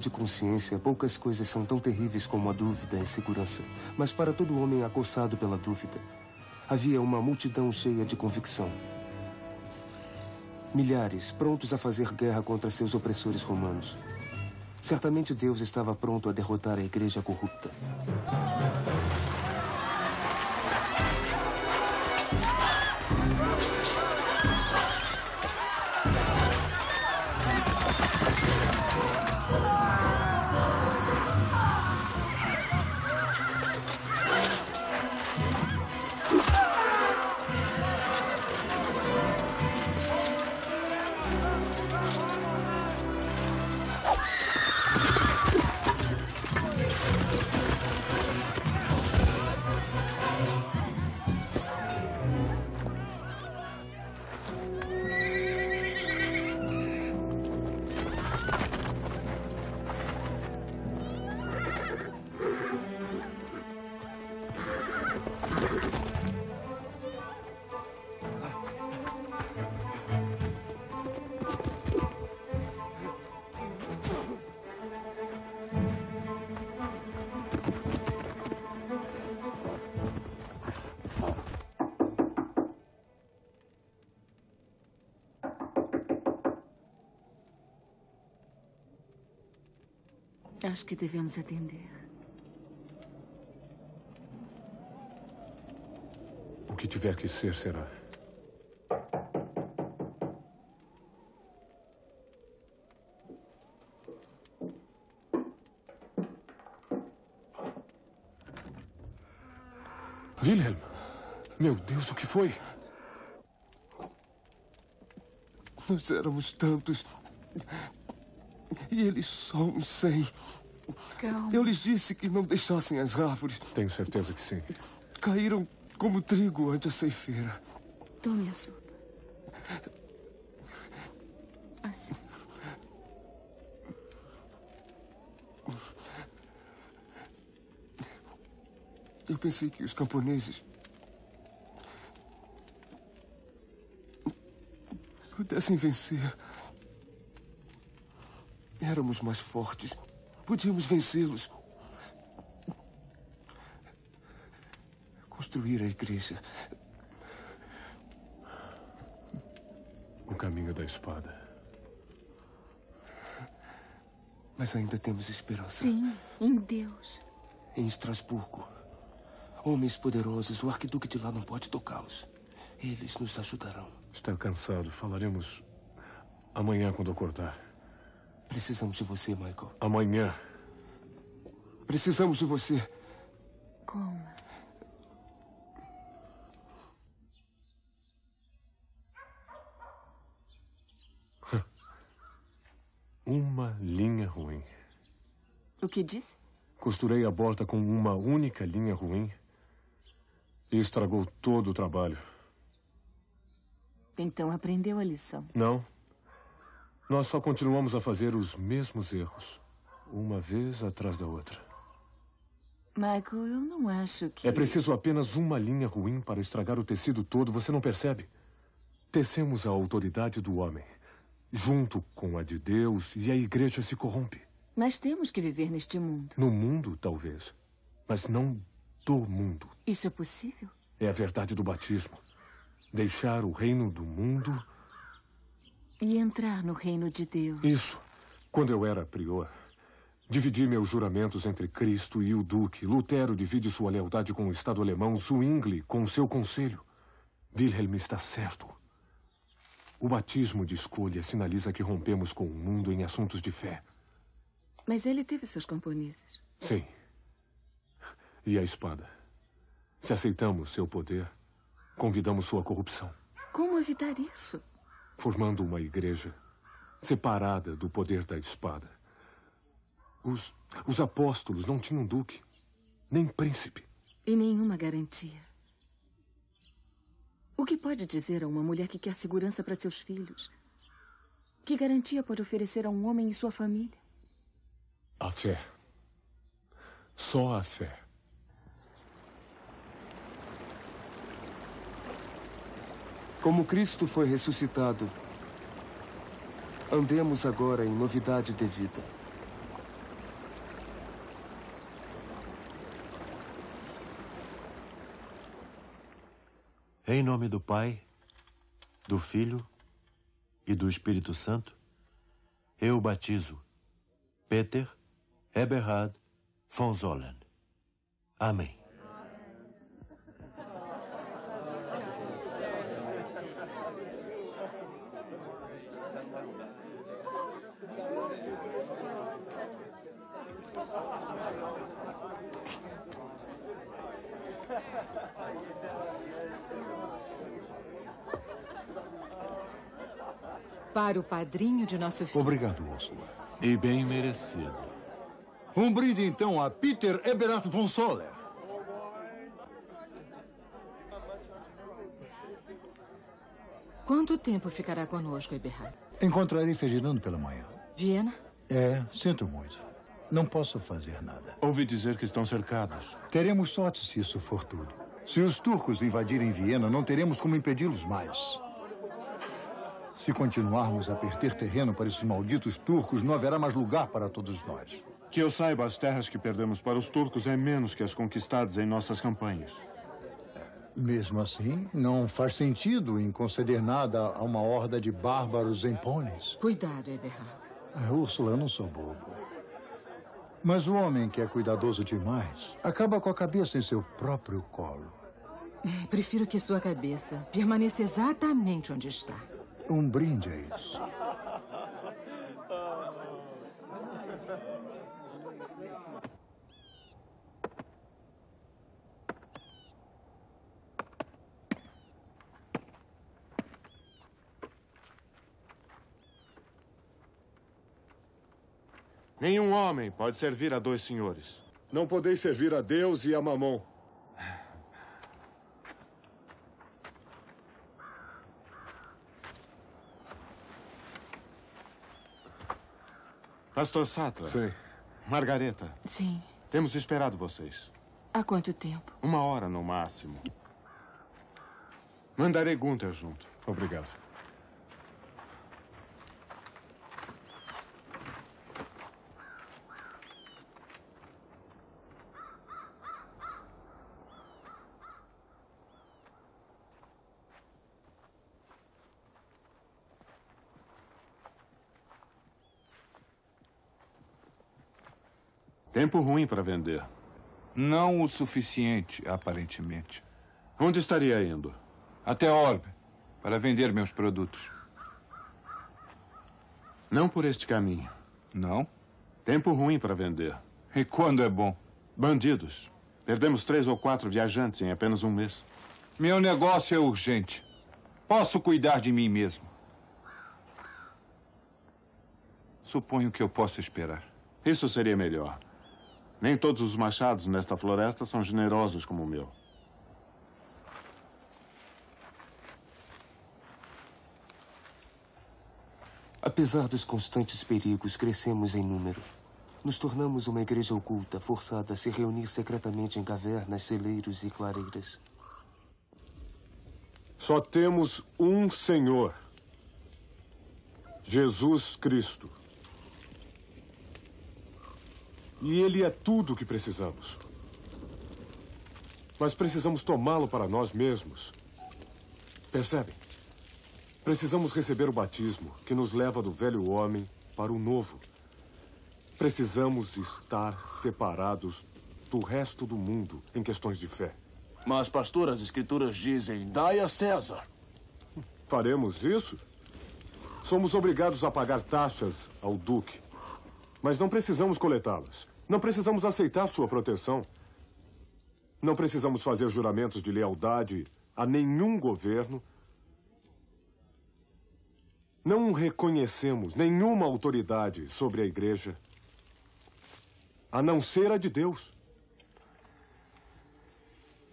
De consciência, poucas coisas são tão terríveis como a dúvida e a insegurança. Mas para todo homem acossado pela dúvida, havia uma multidão cheia de convicção. Milhares prontos a fazer guerra contra seus opressores romanos. Certamente Deus estava pronto a derrotar a igreja corrupta. Acho que devemos atender. O que tiver que ser, será. Wilhelm! Meu Deus, o que foi? Nós éramos tantos. E eles só uns cem. Calma. Eu lhes disse que não deixassem as árvores. Tenho certeza que sim. Caíram como trigo ante a ceifeira. Tome a sopa. Assim. Eu pensei que os camponeses pudessem vencer. Éramos mais fortes. Podíamos vencê-los. Construir a igreja. O caminho da espada. Mas ainda temos esperança. Sim, em Deus. Em Estrasburgo. Homens poderosos, o arquiduque de lá não pode tocá-los. Eles nos ajudarão. Está cansado. Falaremos amanhã quando acordar. Precisamos de você, Michael. Amanhã. Precisamos de você. Como? (laughs) Uma linha ruim. O que disse? Costurei a borda com uma única linha ruim e estragou todo o trabalho. Então aprendeu a lição? Não. Nós só continuamos a fazer os mesmos erros, uma vez atrás da outra. Michael, eu não acho que. É preciso apenas uma linha ruim para estragar o tecido todo, você não percebe? Tecemos a autoridade do homem, junto com a de Deus, e a igreja se corrompe. Mas temos que viver neste mundo. No mundo, talvez, mas não do mundo. Isso é possível? É a verdade do batismo. Deixar o reino do mundo. E entrar no reino de Deus. Isso. Quando eu era prior, dividi meus juramentos entre Cristo e o Duque. Lutero divide sua lealdade com o Estado alemão, Zwingli com o seu conselho. Wilhelm está certo. O batismo de escolha sinaliza que rompemos com o mundo em assuntos de fé. Mas ele teve seus compromissos. Sim. E a espada? Se aceitamos seu poder, convidamos sua corrupção, Como evitar isso? Formando uma igreja separada do poder da espada. Os, os apóstolos não tinham duque, nem príncipe. E nenhuma garantia. O que pode dizer a uma mulher que quer segurança para seus filhos? Que garantia pode oferecer a um homem e sua família? A fé. Só a fé. Como Cristo foi ressuscitado, andemos agora em novidade de vida. Em nome do Pai, do Filho e do Espírito Santo, eu batizo Peter Eberhard von Zollern. Amém. Para o padrinho de nosso filho. Obrigado, Ursula. E bem merecido. Um brinde, então, a Peter Eberhard von Soller. Quanto tempo ficará conosco, Eberhard? Encontrarei Ferdinando pela manhã. Viena? É, sinto muito. Não posso fazer nada. Ouvi dizer que estão cercados. Teremos sorte se isso for tudo. Se os turcos invadirem Viena, não teremos como impedi-los mais. Se continuarmos a perder terreno para esses malditos turcos, não haverá mais lugar para todos nós. Que eu saiba, as terras que perdemos para os turcos é menos que as conquistadas em nossas campanhas. Mesmo assim, não faz sentido em conceder nada a uma horda de bárbaros em pôneis. Cuidado, Eberhard. Ah, Úrsula, eu não sou bobo. Mas o homem que é cuidadoso demais acaba com a cabeça em seu próprio colo. Prefiro que sua cabeça permaneça exatamente onde está. Um brinde a isso. Nenhum homem pode servir a dois senhores. Não podeis servir a Deus e a Mamon. Pastor Sattler. Sim. Margareta. Sim. Temos esperado vocês. Há quanto tempo? Uma hora no máximo. Mandarei Gunther junto. Obrigado. Tempo ruim para vender. Não o suficiente, aparentemente. Onde estaria indo? Até Orbe, para vender meus produtos. Não por este caminho. Não? Tempo ruim para vender. E quando é bom? Bandidos. Perdemos três ou quatro viajantes em apenas um mês. Meu negócio é urgente. Posso cuidar de mim mesmo. Suponho que eu possa esperar. Isso seria melhor. Nem todos os machados nesta floresta são generosos como o meu. Apesar dos constantes perigos, crescemos em número. Nos tornamos uma igreja oculta, forçada a se reunir secretamente em cavernas, celeiros e clareiras. Só temos um Senhor. Jesus Cristo. E Ele é tudo o que precisamos. Mas precisamos tomá-lo para nós mesmos. Percebem? Precisamos receber o batismo que nos leva do velho homem para o novo. Precisamos estar separados do resto do mundo em questões de fé. Mas, pastor, as escrituras dizem: dai a César. Faremos isso? Somos obrigados a pagar taxas ao Duque. Mas não precisamos coletá-las. Não precisamos aceitar sua proteção. Não precisamos fazer juramentos de lealdade a nenhum governo. Não reconhecemos nenhuma autoridade sobre a igreja, a não ser a de Deus.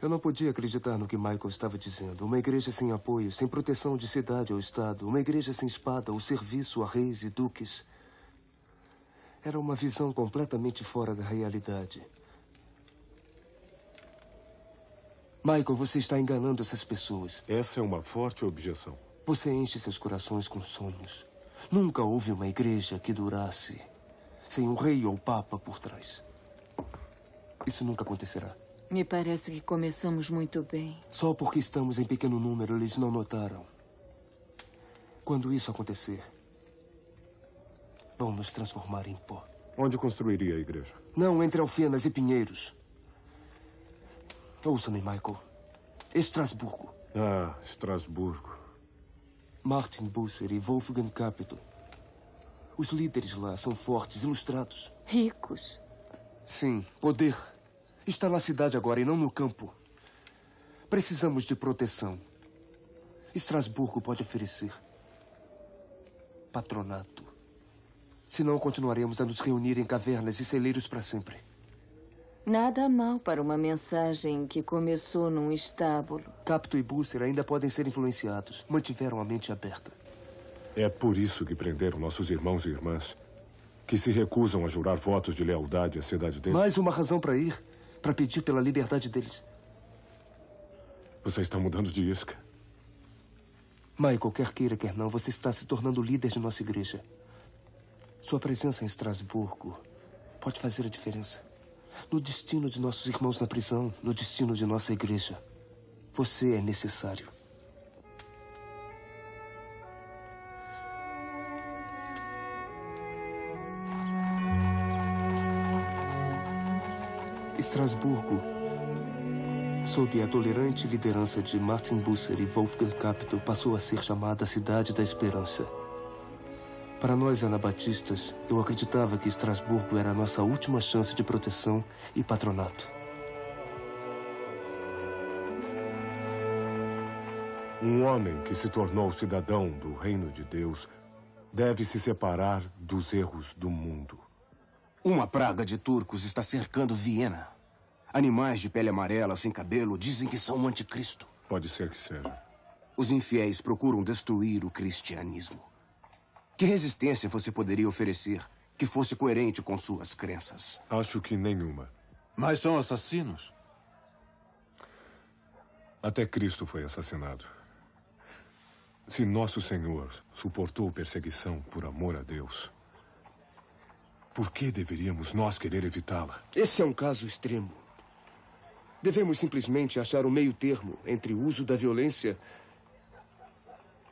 Eu não podia acreditar no que Michael estava dizendo. Uma igreja sem apoio, sem proteção de cidade ou estado, uma igreja sem espada ou serviço a reis e duques. Era uma visão completamente fora da realidade. Michael, você está enganando essas pessoas. Essa é uma forte objeção. Você enche seus corações com sonhos. Nunca houve uma igreja que durasse sem um rei ou papa por trás. Isso nunca acontecerá. Me parece que começamos muito bem. Só porque estamos em pequeno número, eles não notaram. Quando isso acontecer, vão nos transformar em pó. Onde construiria a igreja? Não entre Alfenas e Pinheiros. Ouça-me, Michael. Estrasburgo. Ah, Estrasburgo. Martin Busser e Wolfgang Capito. Os líderes lá são fortes, ilustrados. Ricos. Sim, poder. Está na cidade agora e não no campo. Precisamos de proteção. Estrasburgo pode oferecer. Patronato. Senão continuaremos a nos reunir em cavernas e celeiros para sempre. Nada mal para uma mensagem que começou num estábulo. Capto e Busser ainda podem ser influenciados. Mantiveram a mente aberta. É por isso que prenderam nossos irmãos e irmãs, que se recusam a jurar votos de lealdade à cidade deles. Mais uma razão para ir para pedir pela liberdade deles. Você está mudando de isca. Michael, quer queira, quer não, você está se tornando líder de nossa igreja. Sua presença em Estrasburgo pode fazer a diferença. No destino de nossos irmãos na prisão, no destino de nossa igreja. Você é necessário. Estrasburgo, sob a tolerante liderança de Martin Busser e Wolfgang Capito, passou a ser chamada Cidade da Esperança. Para nós anabatistas, eu acreditava que Estrasburgo era a nossa última chance de proteção e patronato. Um homem que se tornou cidadão do reino de Deus deve se separar dos erros do mundo. Uma praga de turcos está cercando Viena. Animais de pele amarela, sem cabelo, dizem que são o anticristo. Pode ser que seja. Os infiéis procuram destruir o cristianismo. Que resistência você poderia oferecer que fosse coerente com suas crenças? Acho que nenhuma. Mas são assassinos. Até Cristo foi assassinado. Se nosso Senhor suportou perseguição por amor a Deus, por que deveríamos nós querer evitá-la? Esse é um caso extremo. Devemos simplesmente achar o meio termo entre o uso da violência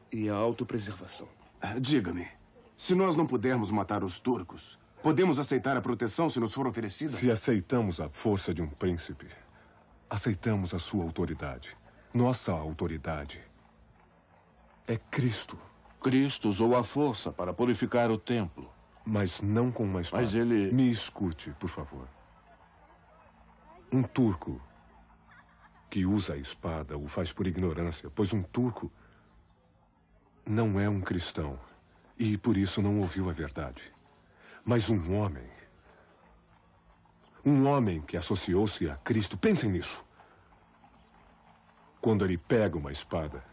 e a autopreservação. Diga-me, se nós não pudermos matar os turcos, podemos aceitar a proteção se nos for oferecida? Se aceitamos a força de um príncipe, aceitamos a sua autoridade. Nossa autoridade é Cristo. Cristo usou a força para purificar o templo. Mas não com uma espada. Mas ele. Me escute, por favor. Um turco que usa a espada o faz por ignorância, pois um turco não é um cristão e por isso não ouviu a verdade. Mas um homem. Um homem que associou-se a Cristo. Pensem nisso. Quando ele pega uma espada,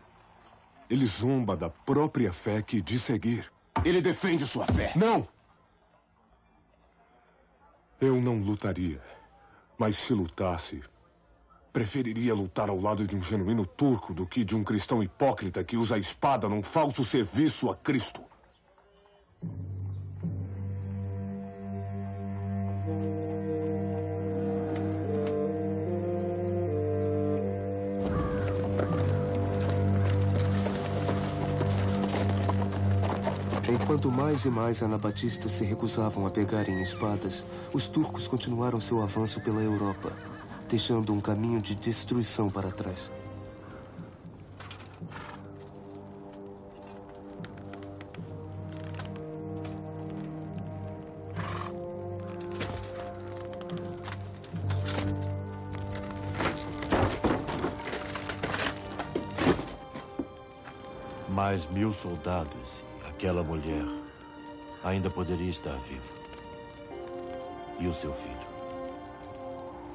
ele zomba da própria fé que diz seguir. Ele defende sua fé. Não! Eu não lutaria. Mas se lutasse, preferiria lutar ao lado de um genuíno turco do que de um cristão hipócrita que usa a espada num falso serviço a Cristo. Enquanto mais e mais anabatistas se recusavam a pegarem espadas, os turcos continuaram seu avanço pela Europa, deixando um caminho de destruição para trás. Mais mil soldados aquela mulher ainda poderia estar viva. E o seu filho?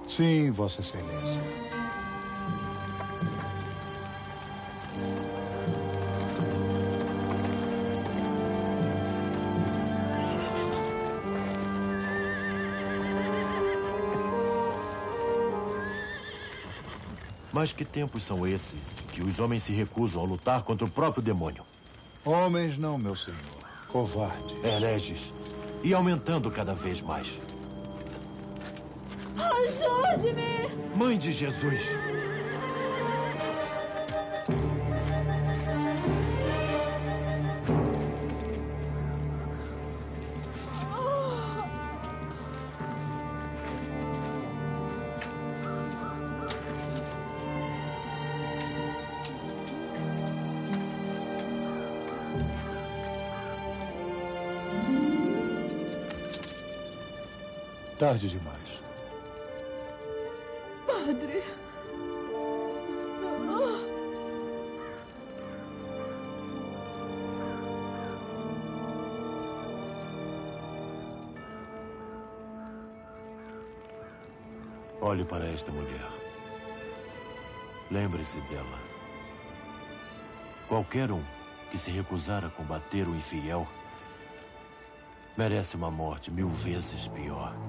Sim, Vossa Excelência. Mas que tempos são esses em que os homens se recusam a lutar contra o próprio demônio? Homens não, meu senhor. Covardes. Hereges. E aumentando cada vez mais. Ajude-me! Mãe de Jesus! Tarde demais. Padre. Olhe para esta mulher. Lembre-se dela. Qualquer um que se recusar a combater o infiel merece uma morte mil vezes pior.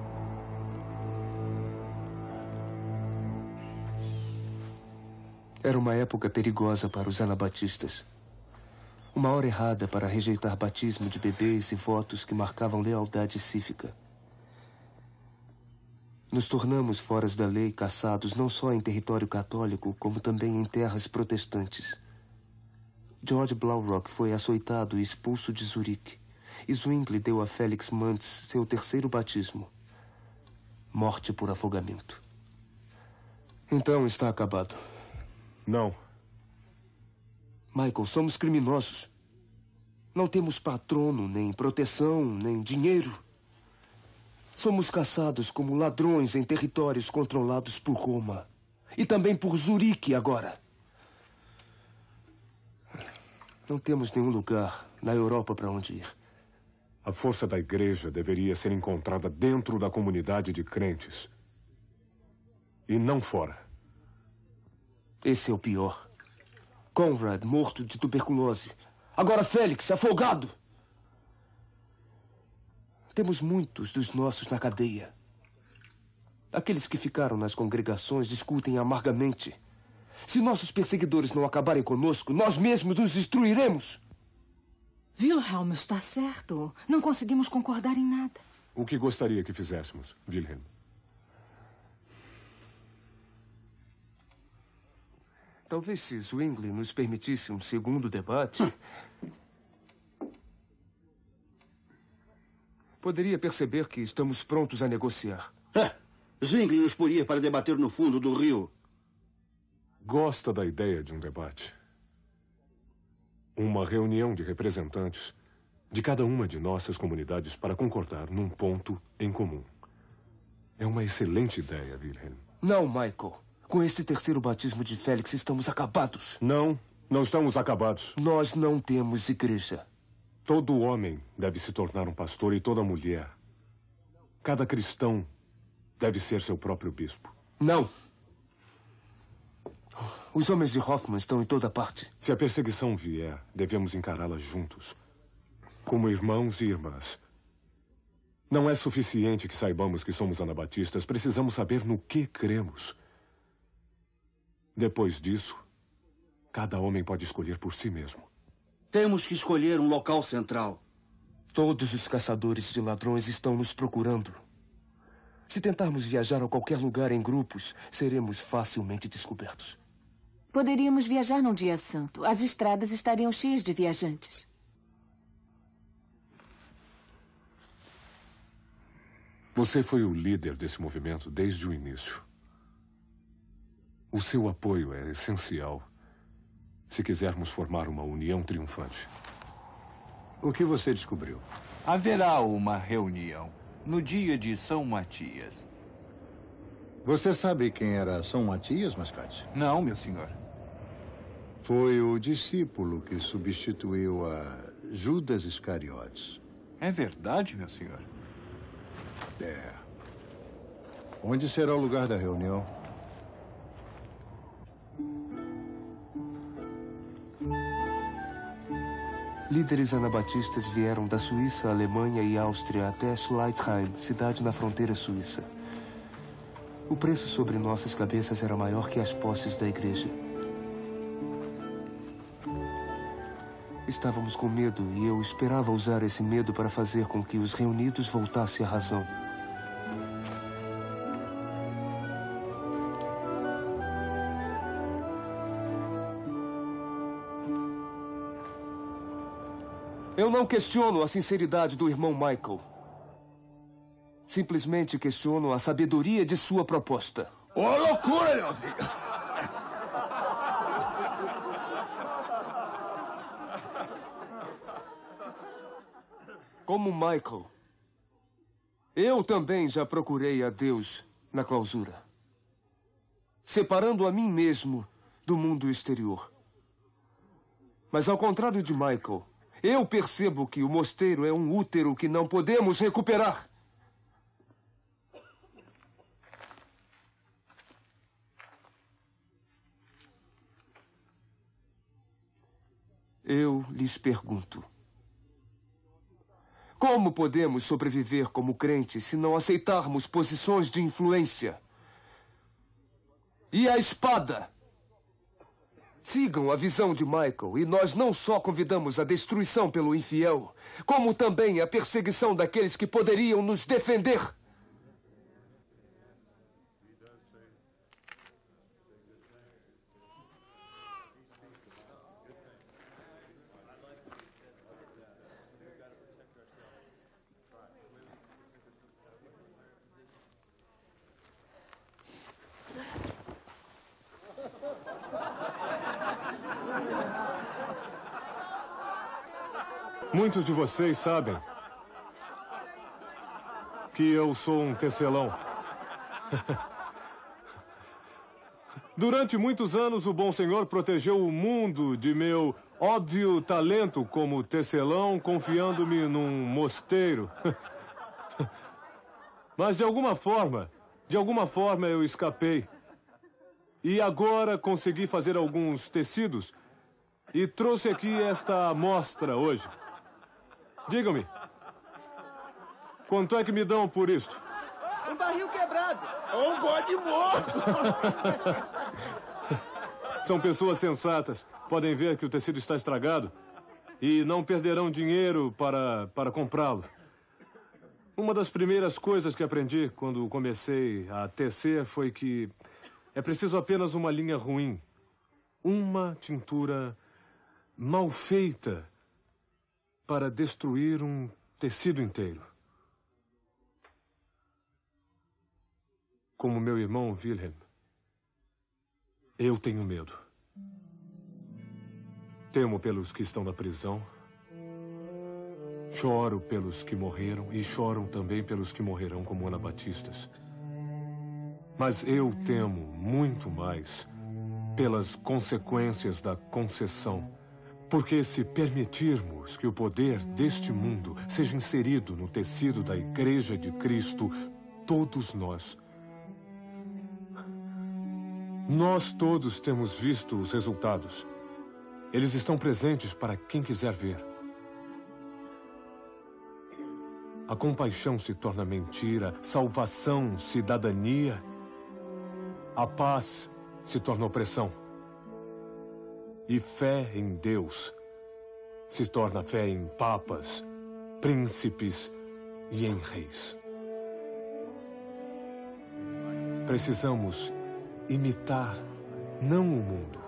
Era uma época perigosa para os anabatistas. Uma hora errada para rejeitar batismo de bebês e votos que marcavam lealdade cívica. Nos tornamos foras da lei, caçados não só em território católico, como também em terras protestantes. George Blaurock foi açoitado e expulso de Zurique. E Zwingli deu a Félix Mantz seu terceiro batismo. Morte por afogamento. Então está acabado. Não. Michael, somos criminosos. Não temos patrono, nem proteção, nem dinheiro. Somos caçados como ladrões em territórios controlados por Roma. E também por Zurique agora. Não temos nenhum lugar na Europa para onde ir. A força da igreja deveria ser encontrada dentro da comunidade de crentes. E não fora. Esse é o pior. Conrad, morto de tuberculose. Agora Félix, afogado. Temos muitos dos nossos na cadeia. Aqueles que ficaram nas congregações discutem amargamente. Se nossos perseguidores não acabarem conosco, nós mesmos nos destruiremos. Wilhelm está certo. Não conseguimos concordar em nada. O que gostaria que fizéssemos, Wilhelm? Talvez se Zwingli nos permitisse um segundo debate. Poderia perceber que estamos prontos a negociar. É. Zwingli nos poria para debater no fundo do rio. Gosta da ideia de um debate. Uma reunião de representantes de cada uma de nossas comunidades para concordar num ponto em comum. É uma excelente ideia, Wilhelm. Não, Michael. Com este terceiro batismo de Félix, estamos acabados. Não, não estamos acabados. Nós não temos igreja. Todo homem deve se tornar um pastor e toda mulher Cada cristão deve ser seu próprio bispo. Não! Os homens de Hoffman estão em toda parte. Se a perseguição vier, devemos encará-la juntos. Como irmãos e irmãs. Não é suficiente que saibamos que somos anabatistas. Precisamos saber no que cremos. Depois disso, cada homem pode escolher por si mesmo. Temos que escolher um local central. Todos os caçadores de ladrões estão nos procurando. Se tentarmos viajar a qualquer lugar em grupos, seremos facilmente descobertos. Poderíamos viajar num dia santo. As estradas estariam cheias de viajantes. Você foi o líder desse movimento desde o início. O seu apoio é essencial se quisermos formar uma união triunfante. O que você descobriu? Haverá uma reunião no dia de São Matias. Você sabe quem era São Matias, Mascate? Não, meu senhor. Foi o discípulo que substituiu a Judas Iscariotes. É verdade, meu senhor? É. Onde será o lugar da reunião? Líderes anabatistas vieram da Suíça, Alemanha e Áustria até Schleitheim, cidade na fronteira suíça. O preço sobre nossas cabeças era maior que as posses da igreja. Estávamos com medo e eu esperava usar esse medo para fazer com que os reunidos voltassem à razão. Não questiono a sinceridade do irmão Michael. Simplesmente questiono a sabedoria de sua proposta. Ô, loucura, meu filho! Como Michael, eu também já procurei a Deus na clausura, separando a mim mesmo do mundo exterior. Mas ao contrário de Michael, eu percebo que o mosteiro é um útero que não podemos recuperar. Eu lhes pergunto: como podemos sobreviver como crentes se não aceitarmos posições de influência? E a espada? Sigam a visão de Michael e nós não só convidamos a destruição pelo infiel, como também a perseguição daqueles que poderiam nos defender. Muitos de vocês sabem que eu sou um tecelão. (laughs) Durante muitos anos, o bom senhor protegeu o mundo de meu óbvio talento como tecelão, confiando-me num mosteiro. (laughs) Mas de alguma forma, de alguma forma eu escapei. E agora consegui fazer alguns tecidos e trouxe aqui esta amostra hoje. Digam-me. Quanto é que me dão por isto? Um barril quebrado. Um bode morto. (laughs) São pessoas sensatas. Podem ver que o tecido está estragado e não perderão dinheiro para, para comprá-lo. Uma das primeiras coisas que aprendi quando comecei a tecer foi que é preciso apenas uma linha ruim, uma tintura mal feita para destruir um tecido inteiro. Como meu irmão Wilhelm, eu tenho medo. Temo pelos que estão na prisão. Choro pelos que morreram e choram também pelos que morrerão como anabatistas. Mas eu temo muito mais pelas consequências da concessão Porque se permitirmos que o poder deste mundo seja inserido no tecido da Igreja de Cristo, todos nós. Nós todos temos visto os resultados. Eles estão presentes para quem quiser ver. A compaixão se torna mentira, salvação, cidadania. A paz se torna opressão. E fé em Deus se torna fé em papas, príncipes e em reis. Precisamos imitar não o mundo,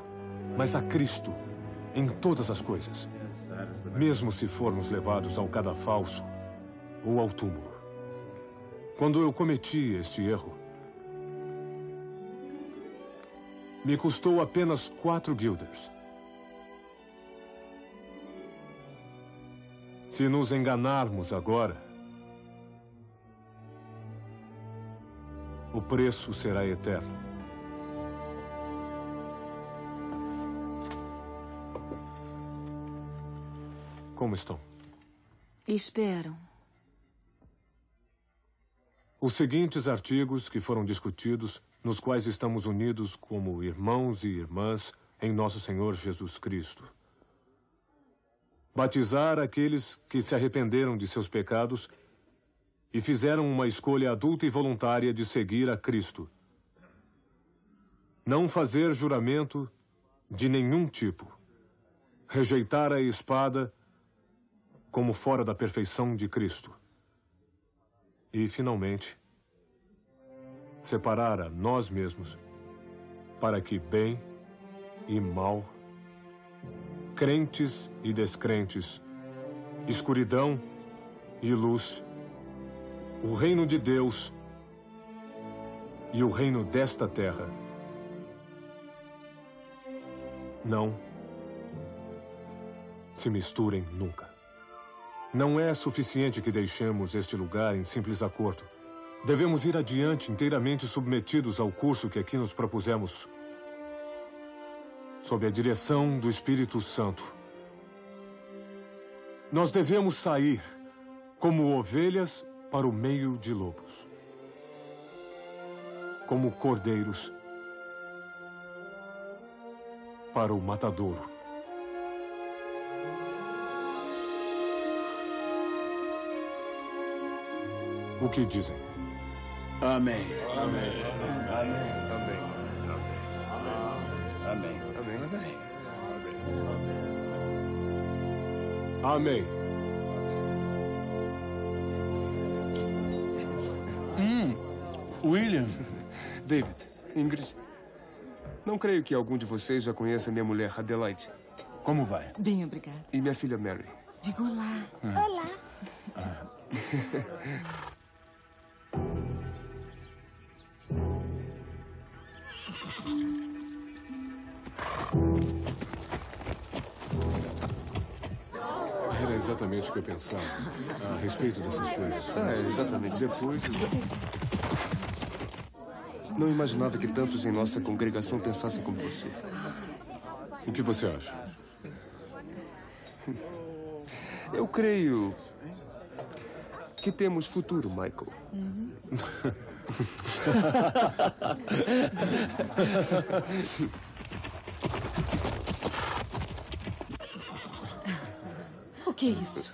mas a Cristo em todas as coisas. Mesmo se formos levados ao cadafalso ou ao túmulo. Quando eu cometi este erro, me custou apenas quatro guilders. Se nos enganarmos agora, o preço será eterno. Como estão? Esperam. Os seguintes artigos que foram discutidos, nos quais estamos unidos como irmãos e irmãs em nosso Senhor Jesus Cristo. Batizar aqueles que se arrependeram de seus pecados e fizeram uma escolha adulta e voluntária de seguir a Cristo. Não fazer juramento de nenhum tipo. Rejeitar a espada como fora da perfeição de Cristo. E, finalmente, separar a nós mesmos para que bem e mal, crentes e descrentes, escuridão e luz, o reino de Deus e o reino desta terra. Não se misturem nunca. Não é suficiente que deixemos este lugar em simples acordo. Devemos ir adiante inteiramente submetidos ao curso que aqui nos propusemos. Sob a direção do Espírito Santo. Nós devemos sair como ovelhas para o meio de lobos. Como cordeiros para o matadouro. O que dizem? Amém. Amém. Amém. Amém. Amém. Hum, William. David, Ingrid. Não creio que algum de vocês já conheça minha mulher, Adelaide. Como vai? Bem, obrigada. E minha filha, Mary. Diga olá. Olá. Ah. (laughs) exatamente o que eu pensava a respeito dessas coisas. É, exatamente. Depois. Não imaginava que tantos em nossa congregação pensassem como você. O que você acha? Eu creio que temos futuro, Michael. O (laughs) que é isso?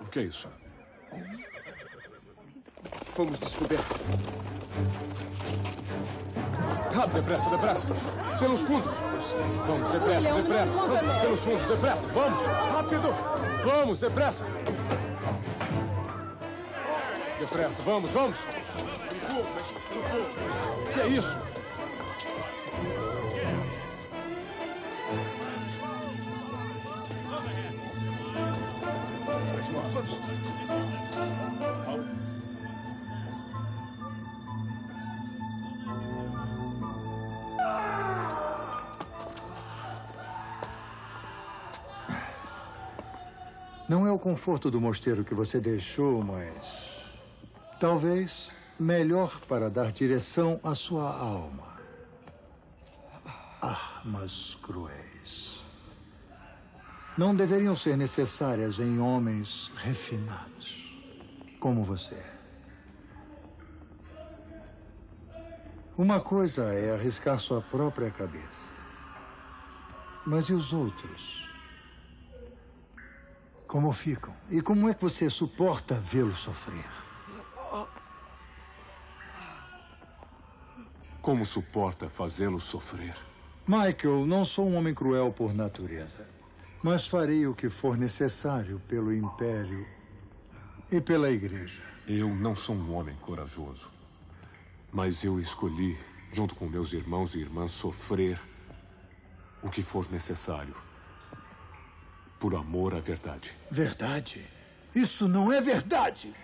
O que é isso? Fomos descobertos. Rápido, depressa, depressa. Pelos fundos. Vamos, depressa, William, depressa. Pelos fundos, depressa. Vamos. Rápido. Vamos, depressa. Depressa, vamos, vamos. O que é isso? Conforto do mosteiro que você deixou, mas. Talvez melhor para dar direção à sua alma. Armas cruéis. Não deveriam ser necessárias em homens refinados como você. Uma coisa é arriscar sua própria cabeça. Mas e os outros? Como ficam? E como é que você suporta vê-los sofrer? Como suporta fazê-lo sofrer? Michael, não sou um homem cruel por natureza. Mas farei o que for necessário pelo Império e pela Igreja. Eu não sou um homem corajoso. Mas eu escolhi, junto com meus irmãos e irmãs, sofrer o que for necessário. Por amor à verdade. Verdade? Isso não é verdade!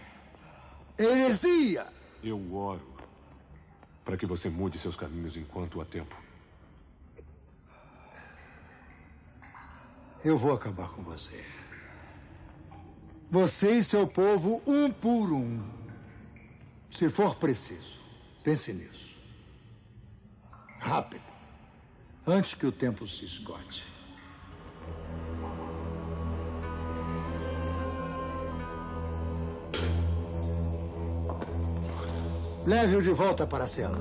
Heresia! Eu oro para que você mude seus caminhos enquanto há tempo. Eu vou acabar com você. Você e seu povo, um por um. Se for preciso. Pense nisso. Rápido. Antes que o tempo se esgote. Leve-o de volta para a cela.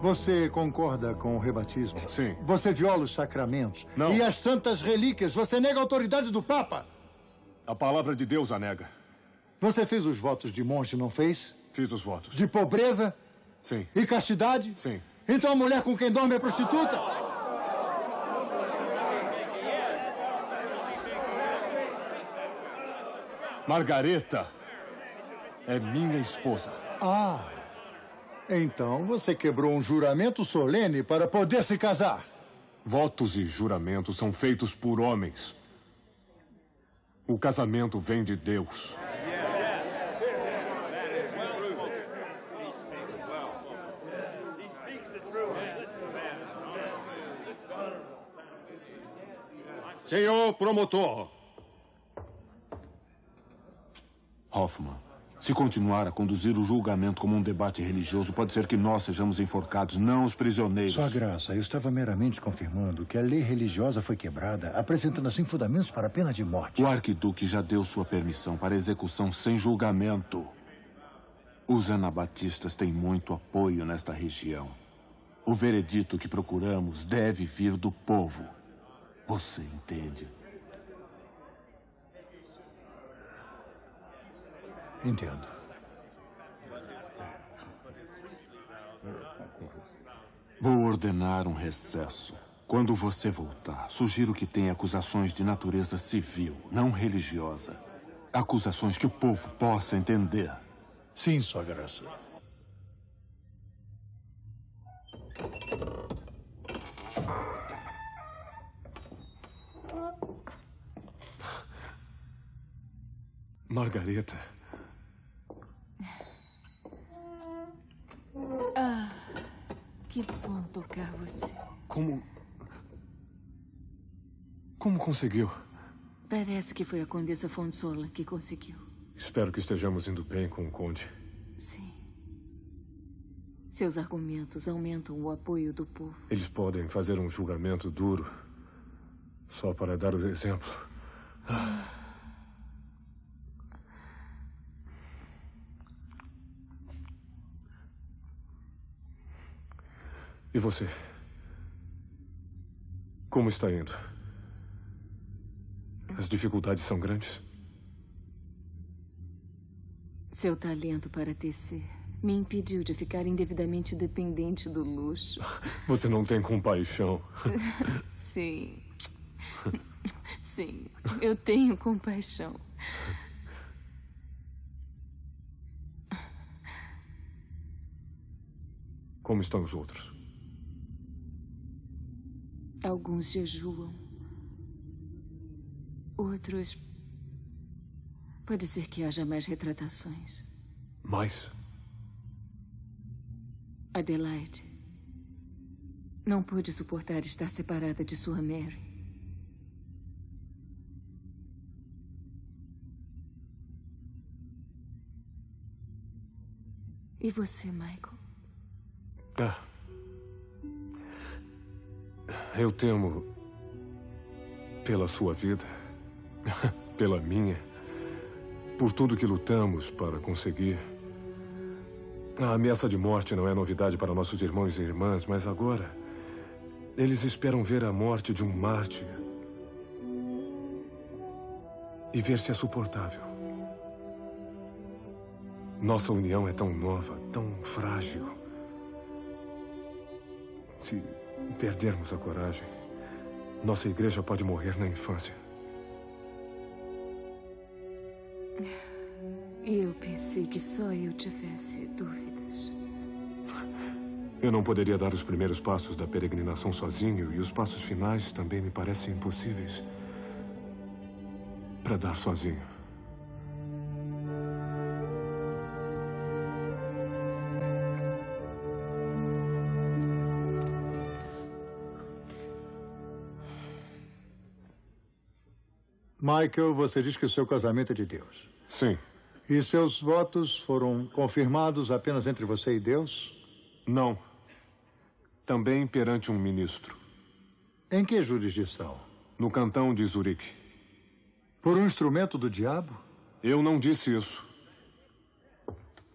Você concorda com o rebatismo? Sim. Você viola os sacramentos? Não. E as santas relíquias? Você nega a autoridade do Papa? A palavra de Deus a nega. Você fez os votos de monge, não fez? Fiz os votos. De pobreza? Sim. E castidade? Sim. Então a mulher com quem dorme é prostituta? Margareta é minha esposa. Ah. Então você quebrou um juramento solene para poder se casar. Votos e juramentos são feitos por homens. O casamento vem de Deus. Senhor promotor. Hoffman, se continuar a conduzir o julgamento como um debate religioso, pode ser que nós sejamos enforcados, não os prisioneiros. Sua Graça, eu estava meramente confirmando que a lei religiosa foi quebrada, apresentando assim fundamentos para a pena de morte. O arquiduque já deu sua permissão para execução sem julgamento. Os anabatistas têm muito apoio nesta região. O veredito que procuramos deve vir do povo. Você entende? Entendo. Vou ordenar um recesso. Quando você voltar, sugiro que tenha acusações de natureza civil, não religiosa. Acusações que o povo possa entender. Sim, Sua Graça. Margareta. Ah, que bom tocar você. Como. Como conseguiu? Parece que foi a Condessa Fonsola que conseguiu. Espero que estejamos indo bem com o Conde. Sim. Seus argumentos aumentam o apoio do povo. Eles podem fazer um julgamento duro só para dar o exemplo. E você? Como está indo? As dificuldades são grandes? Seu talento para tecer me impediu de ficar indevidamente dependente do luxo. (laughs) Você não tem compaixão. (laughs) Sim. (laughs) Sim, eu tenho compaixão. Como estão os outros? Alguns jejuam. Outros. Pode ser que haja mais retratações. Mais? Adelaide. Não pude suportar estar separada de sua Mary. E você, Michael? Ah. Eu temo pela sua vida, (laughs) pela minha, por tudo que lutamos para conseguir. A ameaça de morte não é novidade para nossos irmãos e irmãs, mas agora eles esperam ver a morte de um mártir e ver se é suportável. Nossa união é tão nova, tão frágil. Se perdermos a coragem, nossa igreja pode morrer na infância. Eu pensei que só eu tivesse dúvidas. Eu não poderia dar os primeiros passos da peregrinação sozinho e os passos finais também me parecem impossíveis para dar sozinho. Michael, você diz que o seu casamento é de Deus. Sim. E seus votos foram confirmados apenas entre você e Deus? Não. Também perante um ministro. Em que jurisdição? No cantão de Zurique. Por um instrumento do diabo? Eu não disse isso.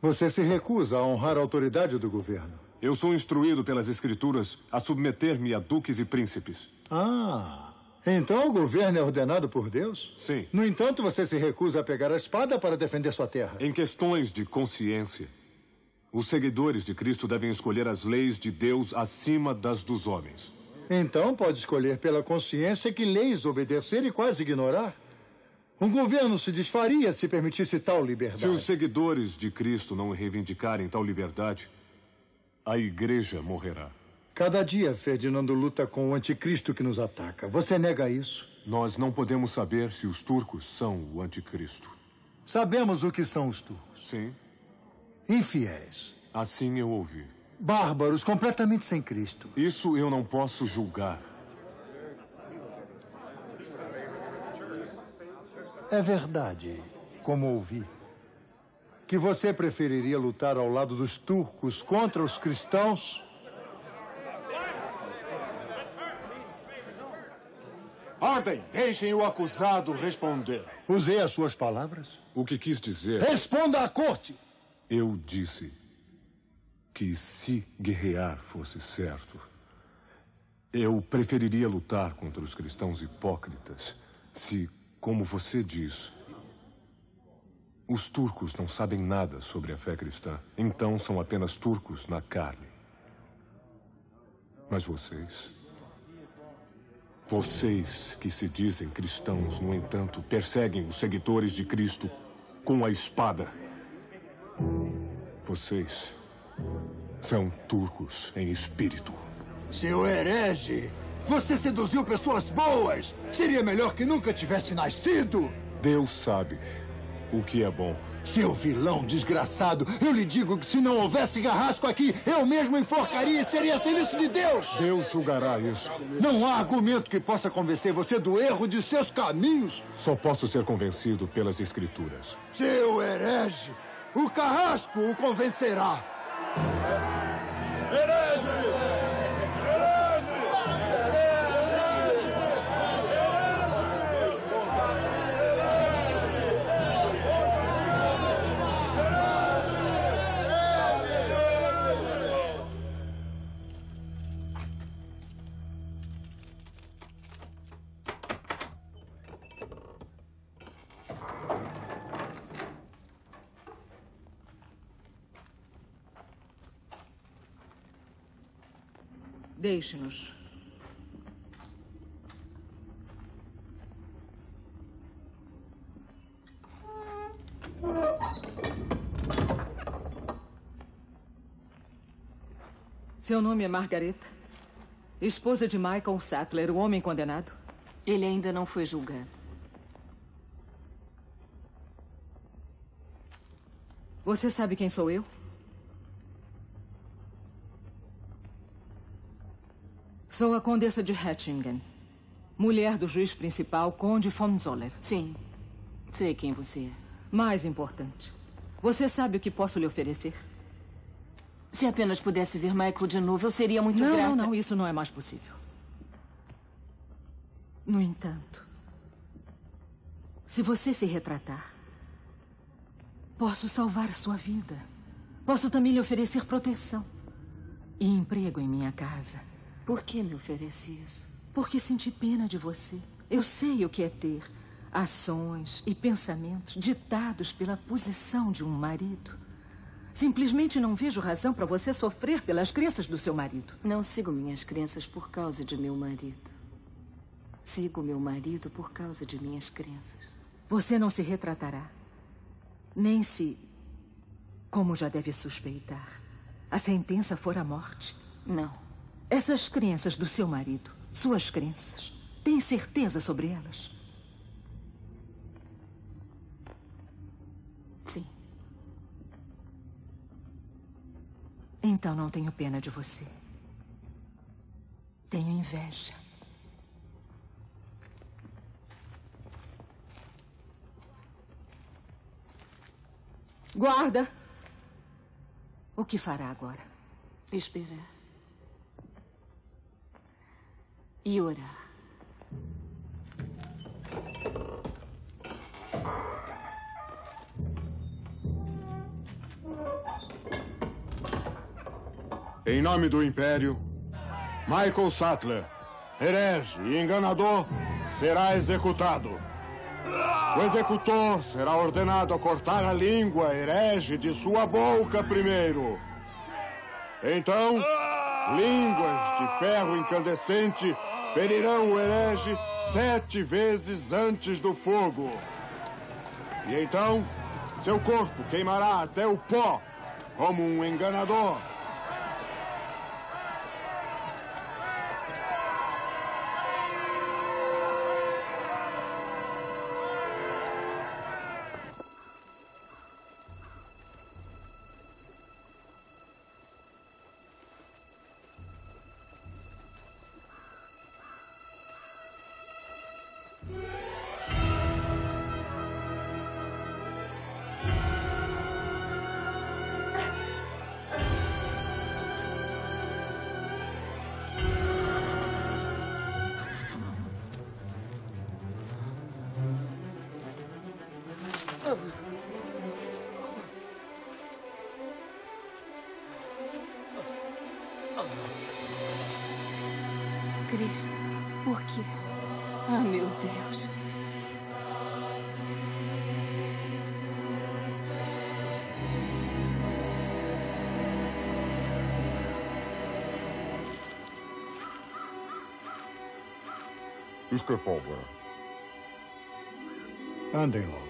Você se recusa a honrar a autoridade do governo. Eu sou instruído pelas escrituras a submeter-me a duques e príncipes. Ah, então o governo é ordenado por Deus? Sim. No entanto, você se recusa a pegar a espada para defender sua terra. Em questões de consciência, os seguidores de Cristo devem escolher as leis de Deus acima das dos homens. Então pode escolher pela consciência que leis obedecer e quase ignorar. Um governo se desfaria se permitisse tal liberdade. Se os seguidores de Cristo não reivindicarem tal liberdade, a igreja morrerá. Cada dia, Ferdinando luta com o anticristo que nos ataca. Você nega isso? Nós não podemos saber se os turcos são o anticristo. Sabemos o que são os turcos. Sim. Infiéis. Assim eu ouvi. Bárbaros, completamente sem Cristo. Isso eu não posso julgar. É verdade, como ouvi, que você preferiria lutar ao lado dos turcos contra os cristãos? Ordem! Deixem o acusado responder. Usei as suas palavras? O que quis dizer? Responda à corte! Eu disse que se guerrear fosse certo, eu preferiria lutar contra os cristãos hipócritas se, como você diz, os turcos não sabem nada sobre a fé cristã. Então são apenas turcos na carne. Mas vocês. Vocês que se dizem cristãos, no entanto, perseguem os seguidores de Cristo com a espada. Vocês são turcos em espírito. Seu herege! Você seduziu pessoas boas! Seria melhor que nunca tivesse nascido! Deus sabe o que é bom. Seu vilão desgraçado, eu lhe digo que se não houvesse carrasco aqui, eu mesmo enforcaria e seria a serviço de Deus! Deus julgará isso. Não há argumento que possa convencer você do erro de seus caminhos! Só posso ser convencido pelas Escrituras. Seu herege! O carrasco o convencerá! Herege! Deixe-nos. Seu nome é Margareta? Esposa de Michael Sattler, o homem condenado? Ele ainda não foi julgado. Você sabe quem sou eu? Sou a condessa de Hattingen. Mulher do juiz principal, Conde von Zoller. Sim. Sei quem você é. Mais importante, você sabe o que posso lhe oferecer? Se apenas pudesse ver Michael de novo, eu seria muito não, grata. Não, não, isso não é mais possível. No entanto, se você se retratar, posso salvar sua vida. Posso também lhe oferecer proteção e emprego em minha casa. Por que me oferece isso? Porque senti pena de você. Eu sei o que é ter ações e pensamentos ditados pela posição de um marido. Simplesmente não vejo razão para você sofrer pelas crenças do seu marido. Não sigo minhas crenças por causa de meu marido. Sigo meu marido por causa de minhas crenças. Você não se retratará. Nem se, como já deve suspeitar, a sentença for a morte. Não. Essas crenças do seu marido, suas crenças, tem certeza sobre elas? Sim. Então não tenho pena de você. Tenho inveja. Guarda! O que fará agora? Esperar. E. Em nome do Império, Michael Sattler, herege e enganador, será executado. O executor será ordenado a cortar a língua herege de sua boca primeiro. Então, línguas de ferro incandescente ferirão o herege sete vezes antes do fogo. E então, seu corpo queimará até o pó, como um enganador. Cristo, por quê? Ah, meu Deus. Isto é pólvora. Andem logo.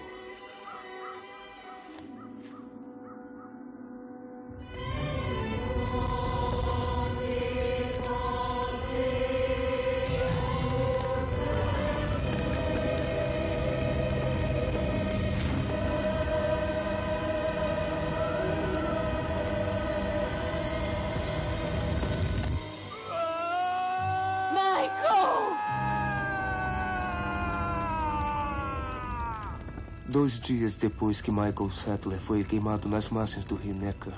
Dois dias depois que Michael Sattler foi queimado nas margens do rio Neckar,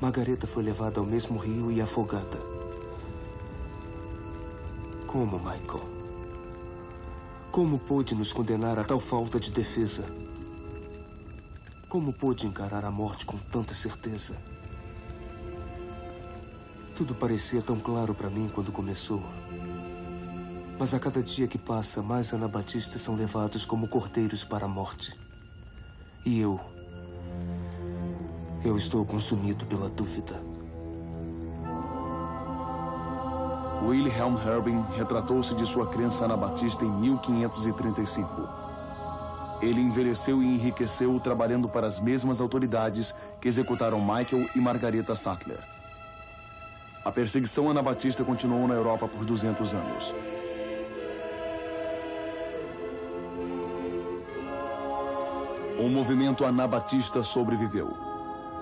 Margareta foi levada ao mesmo rio e afogada. Como, Michael? Como pôde nos condenar a tal falta de defesa? Como pôde encarar a morte com tanta certeza? Tudo parecia tão claro para mim quando começou. Mas a cada dia que passa, mais anabatistas são levados como cordeiros para a morte. E eu. Eu estou consumido pela dúvida. Wilhelm Herbin retratou-se de sua crença anabatista em 1535. Ele envelheceu e enriqueceu trabalhando para as mesmas autoridades que executaram Michael e Margareta Sattler. A perseguição anabatista continuou na Europa por 200 anos. O movimento anabatista sobreviveu.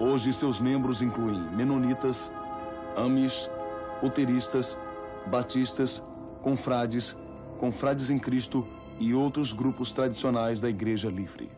Hoje, seus membros incluem menonitas, amis, uteristas, batistas, confrades, confrades em Cristo e outros grupos tradicionais da Igreja Livre.